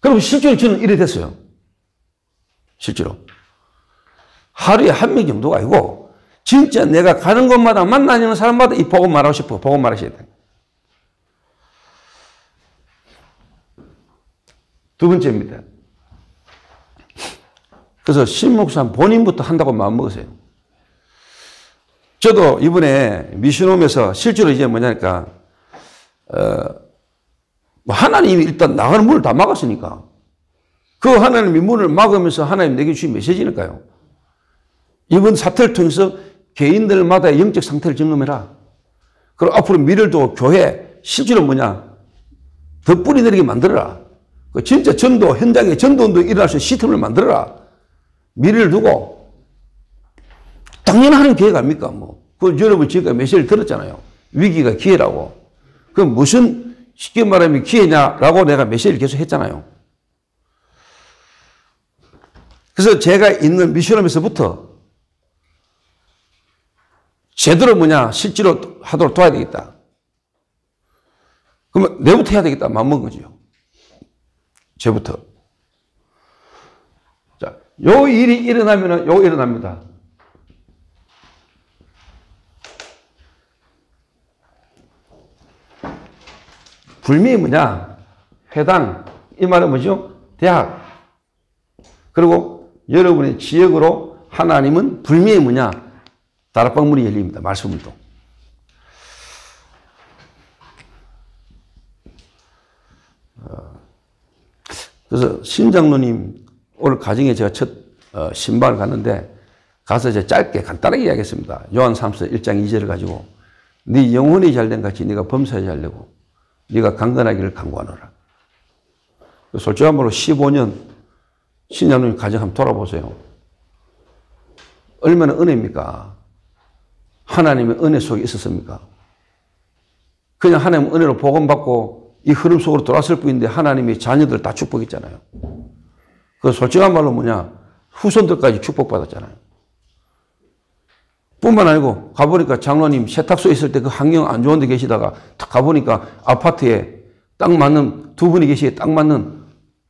그럼 실제로 저는 이래 됐어요. 실제로. 하루에 한 명 정도가 아니고, 진짜 내가 가는 곳마다 만나는 사람마다 이 복음 말하고 싶어. 복음 말하셔야 돼. 두 번째입니다. 그래서 신목사 본인부터 한다고 마음먹으세요. 저도 이번에 미션홈에서 실제로 이제 뭐냐니까, 어, 뭐 하나님이 일단 나가는 문을 다 막았으니까, 그 하나님이 문을 막으면서 하나님 내게 주신 메시지니까요. 이번 사태를 통해서 개인들마다의 영적 상태를 점검해라. 그리고 앞으로 두고 교회, 실제로 뭐냐, 더 뿌리 내리게 만들어라. 그 진짜 전도, 현장에 전도운동 일어날 수 있는 시스템을 만들어라. 미래를 두고. 당연히 하는 계획 아닙니까? 뭐. 그 여러분 지금까지 메시지를 들었잖아요. 위기가 기회라고. 그 무슨 쉽게 말하면 기회냐라고 내가 메시지를 계속 했잖아요. 그래서 제가 있는 미션홈에서부터 제대로 뭐냐, 실제로 하도록 도와야 되겠다. 그러면 내부터 해야 되겠다. 마음먹은 거죠. 제부터. 자, 요 일이 일어나면은 요 일어납니다. 불명이 뭐냐? 회당. 이 말은 뭐죠? 대학. 그리고 여러분의 지역으로 하나님은 불명이 뭐냐? 다락방 문이 열립니다. 말씀을도. 어, 그래서 신장로님 오늘 가정에 제가 첫 어, 신방을 갔는데 가서 이제 짧게 간단하게 이야기했습니다. 요한 3서 1장 2절을 가지고 네 영혼이 잘된 같이 네가 범사에 잘되고 네가 강건하기를 강구하노라. 솔직한 말로 15년 신장로님 가정 한번 돌아보세요. 얼마나 은혜입니까? 하나님의 은혜 속에 있었습니까? 그냥 하나님 은혜로 복음받고 이 흐름 속으로 돌았을 뿐인데 하나님이 자녀들 다 축복했잖아요. 그 솔직한 말로 뭐냐? 후손들까지 축복받았잖아요. 뿐만 아니고 가보니까 장로님 세탁소에 있을 때 그 환경 안 좋은 데 계시다가 딱 가보니까 아파트에 딱 맞는 두 분이 계시기에 딱 맞는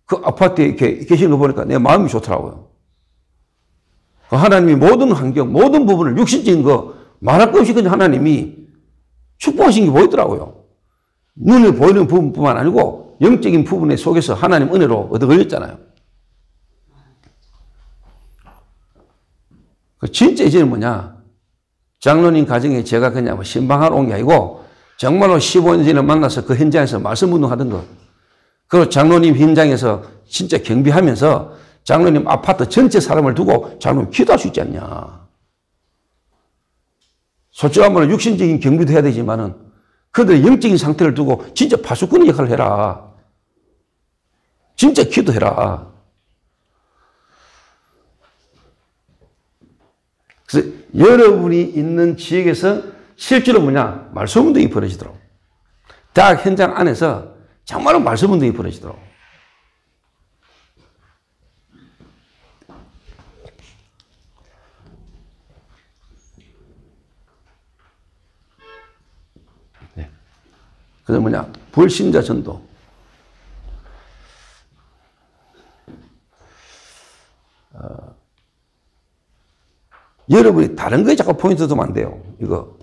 그 아파트에 이렇게 계시는 거 보니까 내 마음이 좋더라고요. 그 하나님이 모든 환경, 모든 부분을 육신적인 거 말할 것 없이 그냥 하나님이 축복하신 게 보이더라고요. 눈에 보이는 부분뿐만 아니고 영적인 부분에 속에서 하나님 은혜로 얻어 걸렸잖아요. 그 진짜 이제는 뭐냐? 장로님 가정에 제가 그냥 뭐 신방하러 온 게 아니고 정말로 15년 전에 만나서 그 현장에서 말씀 운동하던 거. 그리고 장로님 현장에서 진짜 경비하면서 장로님 아파트 전체 사람을 두고 장로님 기도할 수 있지 않냐. 솔직한 말로 육신적인 경비도 해야 되지만은 그들의 영적인 상태를 두고 진짜 파수꾼 역할을 해라. 진짜 기도해라. 그래서 여러분이 있는 지역에서 실제로 뭐냐? 말씀 운동이 벌어지도록. 대학 현장 안에서 정말로 말씀 운동이 벌어지도록. 네. 그래서 뭐냐? 불신자 전도. 어, 여러분이 다른 거에 자꾸 포인트 두면 안 돼요. 이거.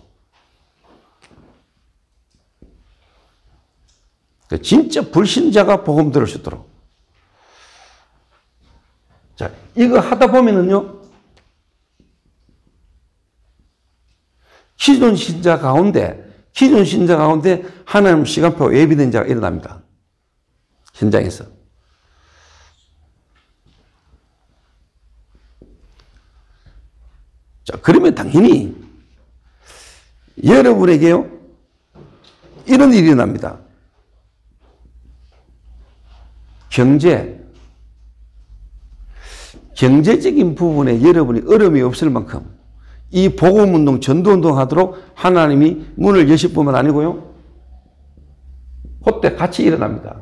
그 진짜 불신자가 복음 들을 수 있도록. 자, 이거 하다 보면은요, 기존 신자 가운데, 기존 신자 가운데 하나님 시간표 예비된 자가 일어납니다. 현장에서. 자, 그러면 당연히 여러분에게요, 이런 일이 일어납니다. 경제, 경제적인 부분에 여러분이 어려움이 없을 만큼 이 복음운동, 전도운동 하도록 하나님이 문을 여실 뿐만 아니고요. 그때 같이 일어납니다.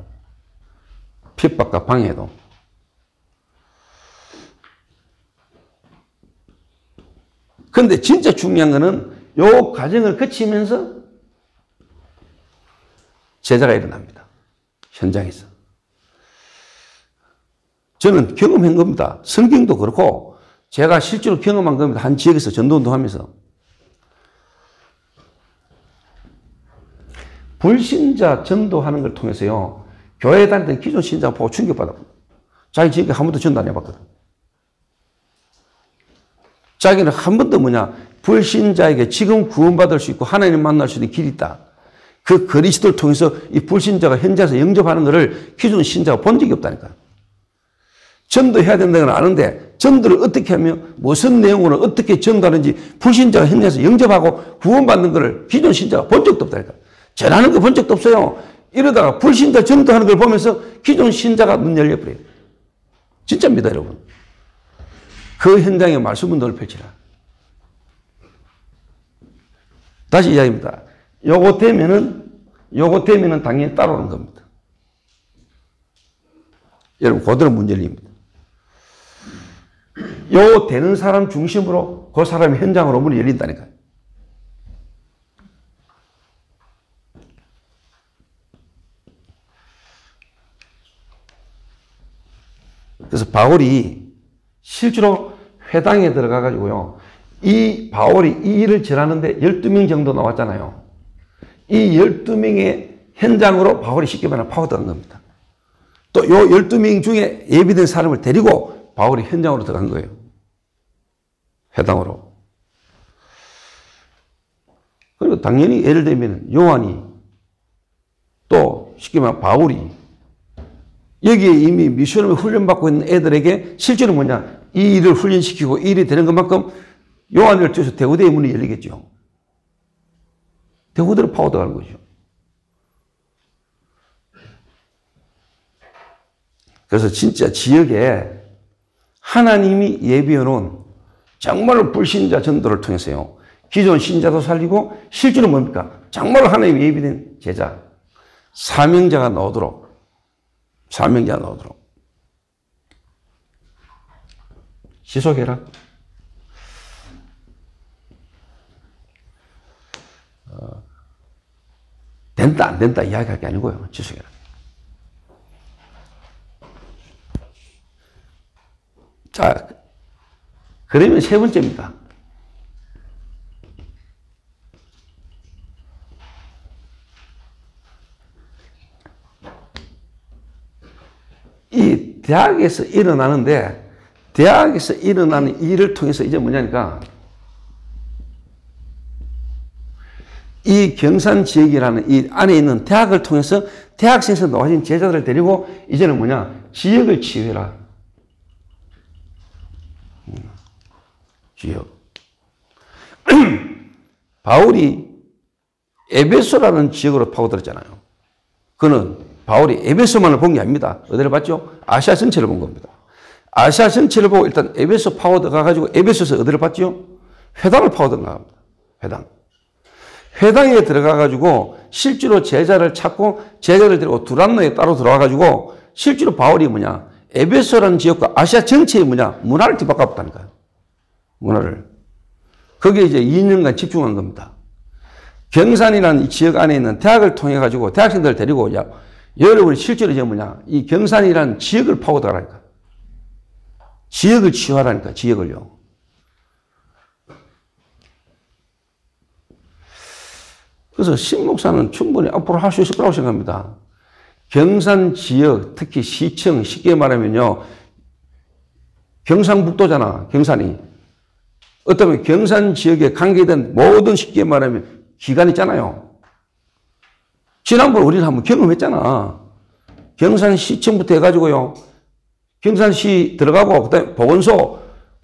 핍박과 방해도. 근데 진짜 중요한 거는 요 과정을 거치면서 제자가 일어납니다. 현장에서. 저는 경험한 겁니다. 성경도 그렇고 제가 실제로 경험한 겁니다. 한 지역에서 전도운동 하면서. 불신자 전도하는 걸 통해서요. 교회 다닐 때 기존 신자 보고 충격받았고 자기 지역에 한 번도 전도 안 해봤거든. 자기는 한 번도 뭐냐 불신자에게 지금 구원받을 수 있고 하나님 만날 수 있는 길이 있다. 그 그리스도를 통해서 이 불신자가 현장에서 영접하는 것을 기존 신자가 본 적이 없다니까. 전도해야 된다는 건 아는데 전도를 어떻게 하며 무슨 내용으로 어떻게 전도하는지 불신자가 현장에서 영접하고 구원받는 것을 기존 신자가 본 적도 없다니까. 전하는 거 본 적도 없어요. 이러다가 불신자 전도하는 걸 보면서 기존 신자가 눈 열려버려요. 진짜입니다, 여러분. 그 현장에 말씀 운동을 펼치라. 다시 이야기입니다. 요거 되면은, 요거 되면은 당연히 따라오는 겁니다. 여러분, 그대로 문제 열립니다. 요 되는 사람 중심으로 그 사람이 현장으로 문이 열린다니까요. 그래서 바울이 실제로 회당에 들어가 가지고요. 이 바울이 이 일을 전하는데 12명 정도 나왔잖아요. 이 12명의 현장으로 바울이 쉽게 말하면 파고 들어간 겁니다. 또 요 12명 중에 예비된 사람을 데리고 바울이 현장으로 들어간 거예요. 회당으로. 그리고 당연히 예를 들면 요한이 또 쉽게 말하면 바울이 여기에 이미 미션을 훈련받고 있는 애들에게 실제로 뭐냐 이 일을 훈련시키고 이 일이 되는 것만큼 요한을 통해서 대구대의 문이 열리겠죠. 대구대로 파고들어가는 거죠. 그래서 진짜 지역에 하나님이 예비해 놓은 정말로 불신자 전도를 통해서요. 기존 신자도 살리고 실제로 뭡니까? 정말로 하나님이 예비된 제자, 사명자가 나오도록 사명자 나오도록 지속해라. 어, 된다 안 된다 이야기할 게 아니고요. 지속해라. 자, 그러면 세 번째입니다. 이 대학에서 일어나는데 대학에서 일어나는 일을 통해서 이제 뭐냐니까 이 경산 지역이라는 이 안에 있는 대학을 통해서 대학생에서 나와진 제자들을 데리고 이제는 뭐냐 지역을 치유해라. 음, 지역. 바울이 에베소라는 지역으로 파고들었잖아요. 그는 바울이 에베소만을 본 게 아닙니다. 어디를 봤죠? 아시아 전체를 본 겁니다. 아시아 전체를 보고 일단 에베소 파고들 가가지고 에베소에서 어디를 봤죠? 회당을 파고들 나갑니다. 회당. 회당에 들어가가지고 실제로 제자를 찾고 제자를 데리고 두란노에 따로 들어와가지고 실제로 바울이 뭐냐? 에베소라는 지역과 아시아 전체의 뭐냐? 문화를 뒤바꿨다니까요. 문화를. 거기에 이제 2년간 집중한 겁니다. 경산이라는 이 지역 안에 있는 대학을 통해 가지고 대학생들을 데리고 야, 여러분이 실제로 이제 뭐냐? 이 경산이라는 지역을 파고들라니까. 지역을 치유하라니까, 지역을요. 그래서 신목사는 충분히 앞으로 할 수 있을 거라고 생각합니다. 경산 지역, 특히 시청, 쉽게 말하면요. 경상북도잖아, 경산이. 어쩌면 경산 지역에 관계된 모든 쉽게 말하면 기관 있잖아요. 지난번 우리는 한번 경험했잖아. 경산시청부터 해가지고요. 경산시 들어가고, 그 다음에 보건소,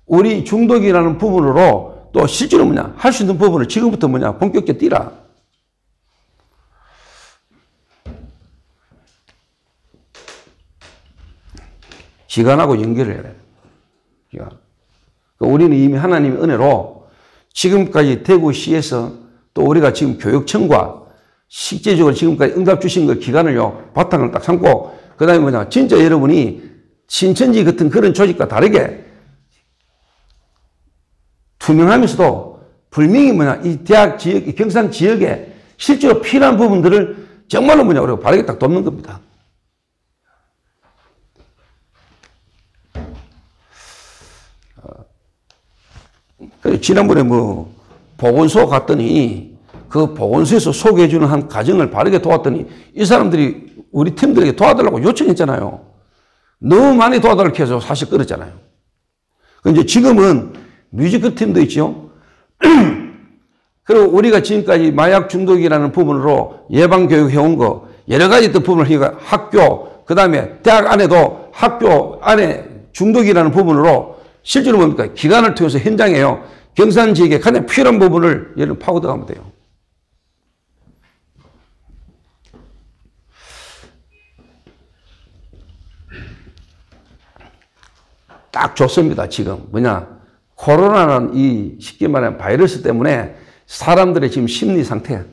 우리 중독이라는 부분으로 또 실제로 뭐냐, 할 수 있는 부분을 지금부터 뭐냐, 본격적으로 뛰라. 기관하고 연결을 해야 돼. 기관. 그러니까 우리는 이미 하나님의 은혜로 지금까지 대구시에서 또 우리가 지금 교육청과 실제적으로 지금까지 응답 주신 그 기간을요, 바탕을 딱 삼고, 그 다음에 뭐냐, 진짜 여러분이 신천지 같은 그런 조직과 다르게 투명하면서도 분명히 뭐냐, 이 대학 지역, 이 경산 지역에 실제로 필요한 부분들을 정말로 뭐냐, 우리가 바르게 딱 돕는 겁니다. 그 지난번에 뭐 보건소 갔더니 그 보건소에서 소개해주는 한 가정을 바르게 도왔더니 이 사람들이 우리 팀들에게 도와달라고 요청했잖아요. 너무 많이 도와달라고 해서 사실 끊었잖아요. 이제 지금은 뮤지컬 팀도 있죠. 그리고 우리가 지금까지 마약 중독이라는 부분으로 예방교육 해온 거 여러 가지 또 부분을 하니까 학교, 그 다음에 대학 안에도 학교 안에 중독이라는 부분으로 실제로 뭡니까? 기관을 통해서 현장에요. 경산 지역에 가장 필요한 부분을 예를 파고 들어가면 돼요. 딱 좋습니다, 지금. 뭐냐. 코로나는 이 쉽게 말하면 바이러스 때문에 사람들의 지금 심리 상태.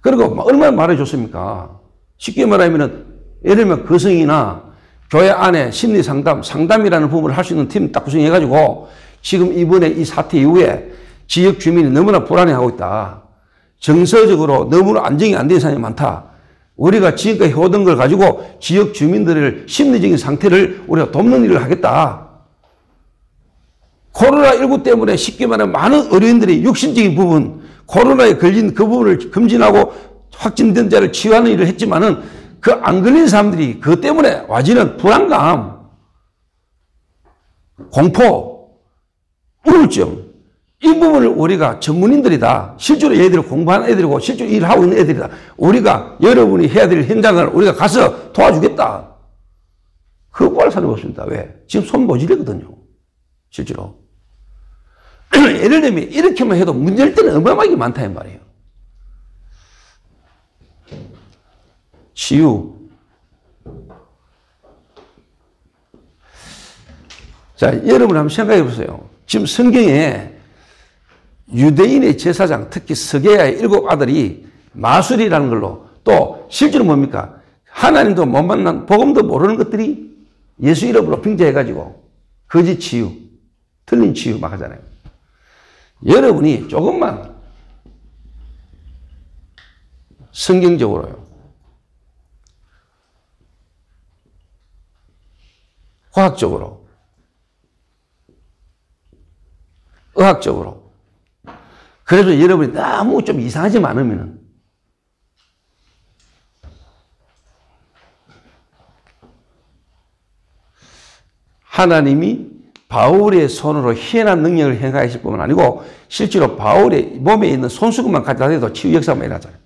그리고 얼마나 말해줬습니까? 쉽게 말하면 예를 들면 거성이나 교회 안에 심리 상담, 상담이라는 부분을 할 수 있는 팀 딱 구성해가지고 지금 이번에 이 사태 이후에 지역 주민이 너무나 불안해하고 있다. 정서적으로 너무나 안정이 안 된 사람이 많다. 우리가 지금까지 해오던 걸 가지고 지역 주민들을 심리적인 상태를 우리가 돕는 일을 하겠다. 코로나19 때문에 쉽게 말하면 많은 의료인들이 육신적인 부분, 코로나에 걸린 그 부분을 검진하고 확진된 자를 치유하는 일을 했지만은 그 안 걸린 사람들이 그것 때문에 와지는 불안감, 공포, 우울증, 이 부분을 우리가 전문인들이다. 실제로 얘들을 공부하는 애들이고 실제로 일하고 있는 애들이다. 우리가 여러분이 해야 될 현장을 우리가 가서 도와주겠다. 그거할 사람이 없습니다. 왜? 지금 손 모질이거든요. 실제로. 예를 들면 이렇게만 해도 문제일 때는 어마어마하게 많다 이 말이에요. 치유. 자, 여러분 한번 생각해 보세요. 지금 성경에 유대인의 제사장, 특히 서계야의 일곱 아들이 마술이라는 걸로 또 실제로 뭡니까? 하나님도 못 만난 복음도 모르는 것들이 예수 이름으로 빙자해가지고 거짓 치유, 틀린 치유 막 하잖아요. 여러분이 조금만 성경적으로요. 과학적으로, 의학적으로. 그래서 여러분이 너무 좀 이상하지 않으면은 하나님이 바울의 손으로 희한한 능력을 행하실 뿐만 아니고 실제로 바울의 몸에 있는 손수건만 가져다 대도 치유 역사가 일어나잖아요.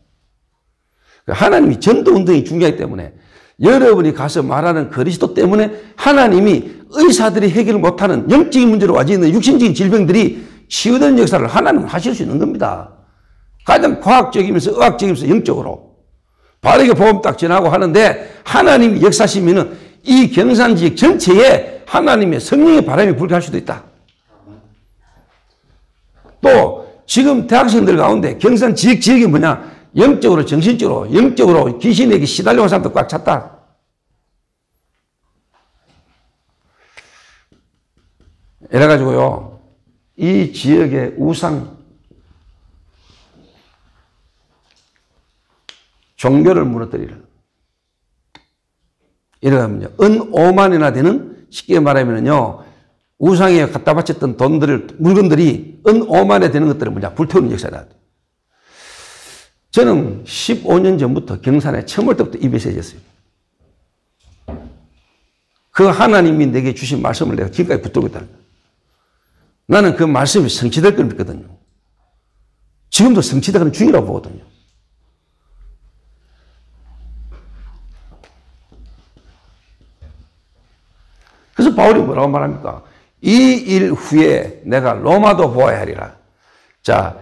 하나님이 전도 운동이 중요하기 때문에 여러분이 가서 말하는 그리스도 때문에 하나님이 의사들이 해결 못하는 영적인 문제로 와져 있는 육신적인 질병들이 치유되는 역사를 하나님은 하실 수 있는 겁니다. 가장 과학적이면서 의학적이면서 영적으로. 바르게 보험 딱 전하고 하는데 하나님이 역사시면은 이 경산 지역 전체에 하나님의 성령의 바람이 불게 수도 있다. 또 지금 대학생들 가운데 경산 지역 지역이 뭐냐? 영적으로, 정신적으로, 영적으로 귀신에게 시달려온 사람도 꽉 찼다. 이래 가지고요, 이 지역의 우상, 종교를 무너뜨리라. 이러면요, 은 5만이나 되는, 쉽게 말하면요, 우상에 갖다 바쳤던 돈들을, 물건들이 은 5만에 되는 것들을 뭐냐, 불태우는 역사다. 저는 15년 전부터 경산에 처음 올 때부터 입이 세졌어요. 그 하나님이 내게 주신 말씀을 내가 지금까지 붙들고 있다. 나는 그 말씀이 성취될 걸 믿거든요. 지금도 성취되는 중이라고 보거든요. 그래서 바울이 뭐라고 말합니까? 이 일 후에 내가 로마도 보아야 하리라. 자,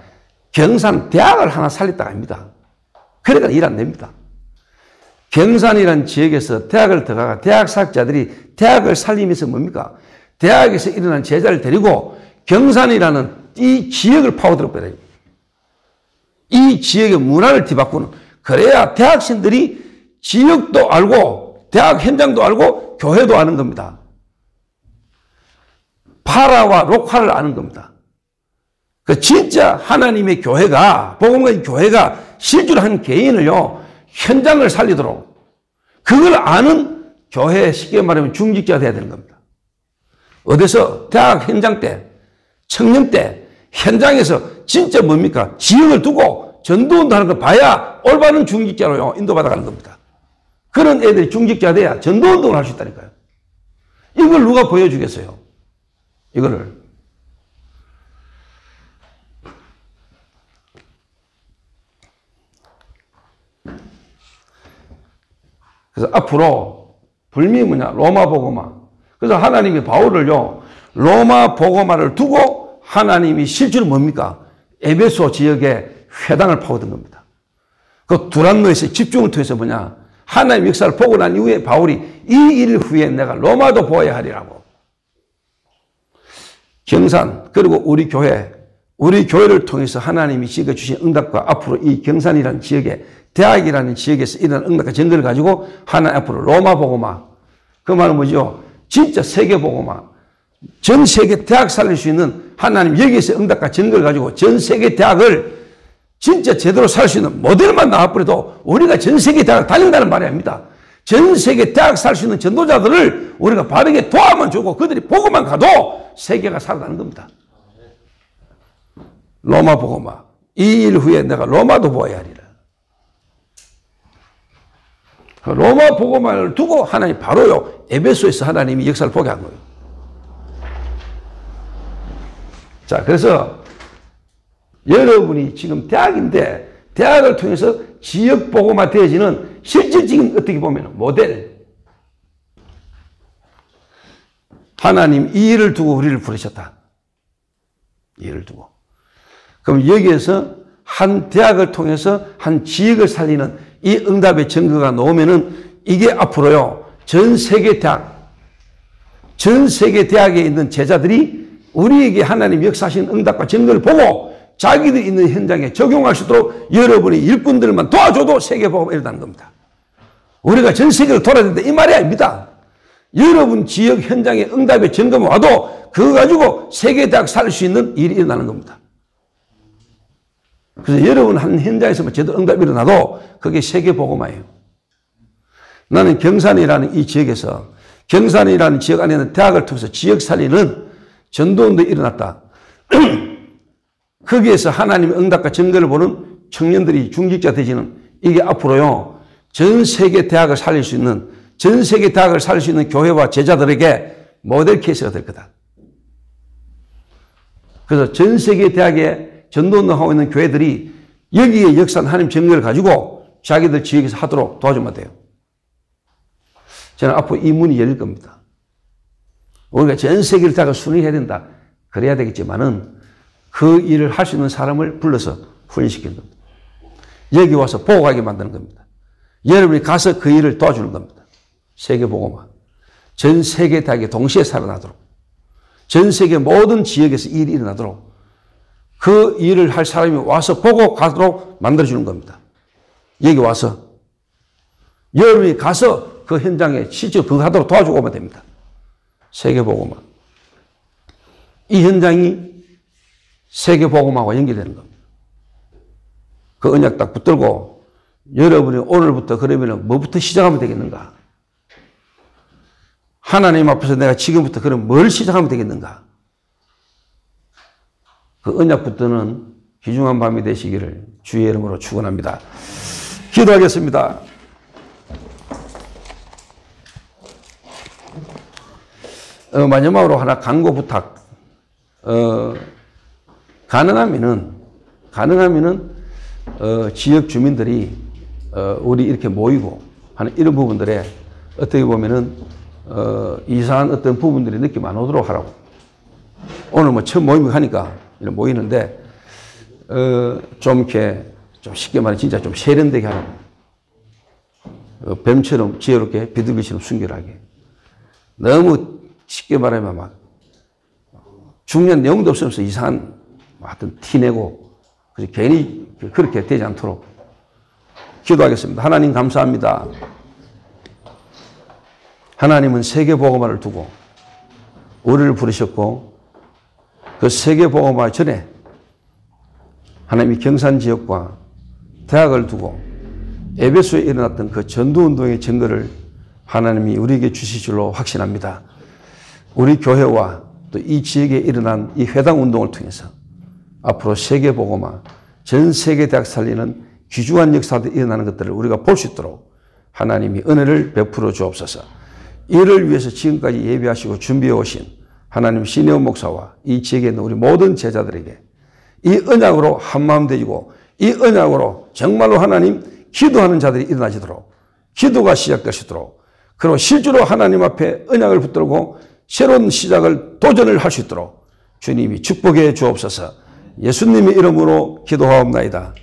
경산 대학을 하나 살렸다 합니다. 그러니까 일 안 됩니다. 경산이라는 지역에서 대학을 들어가 대학 사학자들이 대학을 살리면서 뭡니까? 대학에서 일어난 제자를 데리고 경산이라는 이 지역을 파고들어 버려요. 이 지역의 문화를 뒤바꾸는 그래야 대학생들이 지역도 알고 대학 현장도 알고 교회도 아는 겁니다. 파라와 록화를 아는 겁니다. 그 진짜 하나님의 교회가 복음의 교회가 실제로 한 개인을요 현장을 살리도록 그걸 아는 교회 쉽게 말하면 중직자가 돼야 되는 겁니다. 어디서 대학 현장 때 청년 때 현장에서 진짜 뭡니까 지역을 두고 전도운동 하는 걸 봐야 올바른 중직자로 인도받아가는 겁니다. 그런 애들이 중직자 돼야 전도운동을 할 수 있다니까요. 이걸 누가 보여주겠어요? 이거를. 그래서 앞으로 불미 뭐냐? 로마 복음화. 그래서 하나님이 바울을요, 로마 복음화를 두고 하나님이 실제로 뭡니까? 에베소 지역에 회당을 파고든 겁니다. 그 두란노에서 집중을 통해서 뭐냐? 하나님 역사를 보고 난 이후에 바울이 이 일 후에 내가 로마도 보아야 하리라고. 경산, 그리고 우리 교회, 우리 교회를 통해서 하나님이 지어 주신 응답과 앞으로 이 경산이라는 지역에 대학이라는 지역에서 일어난 응답과 증거를 가지고 하나님 앞으로 로마 복음화. 그 말은 뭐죠? 진짜 세계 복음화. 전 세계 대학 살릴 수 있는 하나님 여기에서 응답과 증거를 가지고 전 세계 대학을 진짜 제대로 살 수 있는 모델만 나와버려도 우리가 전 세계 대학을 달린다는 말이 아닙니다. 전 세계 대학 살 수 있는 전도자들을 우리가 바르게 도와만 주고 그들이 보고만 가도 세계가 살아나는 겁니다. 로마 복음화. 이일 후에 내가 로마도 보아야 하리라. 그 로마 복음화를 두고 하나님 바로요 에베소에서 하나님이 역사를 보게 한 거예요. 자, 그래서 여러분이 지금 대학인데 대학을 통해서 지역 보고만 되어지는 실질적인 어떻게 보면 모델. 하나님 이 일을 두고 우리를 부르셨다. 이 일을 두고. 그럼 여기에서 한 대학을 통해서 한 지역을 살리는 이 응답의 증거가 나오면은 이게 앞으로요 전 세계 대학, 전 세계 대학에 있는 제자들이 우리에게 하나님 역사하신 응답과 증거를 보고 자기들 있는 현장에 적용할 수 있도록 여러분이 일꾼들만 도와줘도 세계복음이 일어나는 겁니다. 우리가 전 세계를 돌아야 된다 이 말이 아닙니다. 여러분 지역 현장에 응답의 점검 와도 그거 가지고 세계대학 살 수 있는 일이 일어나는 겁니다. 그래서 여러분 한 현장에서만 제대로 응답이 일어나도 그게 세계복음화예요. 나는 경산이라는 이 지역에서 경산이라는 지역 안에 있는 대학을 통해서 지역 살리는 전도운동이 일어났다. 거기에서 하나님의 응답과 증거를 보는 청년들이 중직자 되지는 이게 앞으로요, 전 세계 대학을 살릴 수 있는, 전 세계 대학을 살릴 수 있는 교회와 제자들에게 모델 케이스가 될 거다. 그래서 전 세계 대학에 전도운동 하고 있는 교회들이 여기에 역사한 하나님 증거를 가지고 자기들 지역에서 하도록 도와주면 돼요. 저는 앞으로 이 문이 열릴 겁니다. 우리가 전 세계를 다가 순위해야 된다. 그래야 되겠지만은 그 일을 할 수 있는 사람을 불러서 훈련시키는 겁니다. 여기 와서 보고 가게 만드는 겁니다. 여러분이 가서 그 일을 도와주는 겁니다. 세계보고만. 전 세계 대학이 동시에 살아나도록. 전 세계 모든 지역에서 일이 일어나도록. 그 일을 할 사람이 와서 보고 가도록 만들어주는 겁니다. 여기 와서. 여러분이 가서 그 현장에 실제로 그거 하도록 도와주고 오면 됩니다. 세계보고만. 이 현장이 세계보고만과 연결되는 겁니다. 그 언약 딱 붙들고 여러분이 오늘부터 그러면 뭐부터 시작하면 되겠는가? 하나님 앞에서 내가 지금부터 그럼 뭘 시작하면 되겠는가? 그 언약 붙드는 귀중한 밤이 되시기를 주의 이름으로 축원합니다. 기도하겠습니다. 어, 마지막으로 하나 강고 부탁. 어, 가능하면은, 가능하면은, 어, 지역 주민들이, 어, 우리 이렇게 모이고 하는 이런 부분들에 어떻게 보면은, 어, 이상한 어떤 부분들이 느낌 안 오도록 하라고. 오늘 뭐 처음 모임을 하니까 이런 모이는데, 어, 좀 이렇게, 좀 쉽게 말해 진짜 좀 세련되게 하라고. 어, 뱀처럼 지혜롭게 비둘기처럼 순결하게. 너무 쉽게 말하면 막 중요한 내용도 없으면서 이상한 하여튼 티내고 그래서 괜히 그렇게 되지 않도록 기도하겠습니다. 하나님 감사합니다. 하나님은 세계보고만을 두고 우리를 부르셨고 그 세계보고마 전에 하나님이 경산 지역과 대학을 두고 에베소에 일어났던 그 전도 운동의 증거를 하나님이 우리에게 주실 줄로 확신합니다. 우리 교회와 또 이 지역에 일어난 이 회당 운동을 통해서 앞으로 세계보고마 전 세계 대학 살리는 귀중한 역사들이 일어나는 것들을 우리가 볼 수 있도록 하나님이 은혜를 베풀어 주옵소서. 이를 위해서 지금까지 예비하시고 준비해 오신 하나님 신혜원 목사와 이 지역에 있는 우리 모든 제자들에게 이 언약으로 한마음 되지고 이 언약으로 정말로 하나님 기도하는 자들이 일어나시도록 기도가 시작되시도록 그리고 실제로 하나님 앞에 언약을 붙들고 새로운 시작을 도전을 할 수 있도록 주님이 축복해 주옵소서 예수님의 이름으로 기도하옵나이다.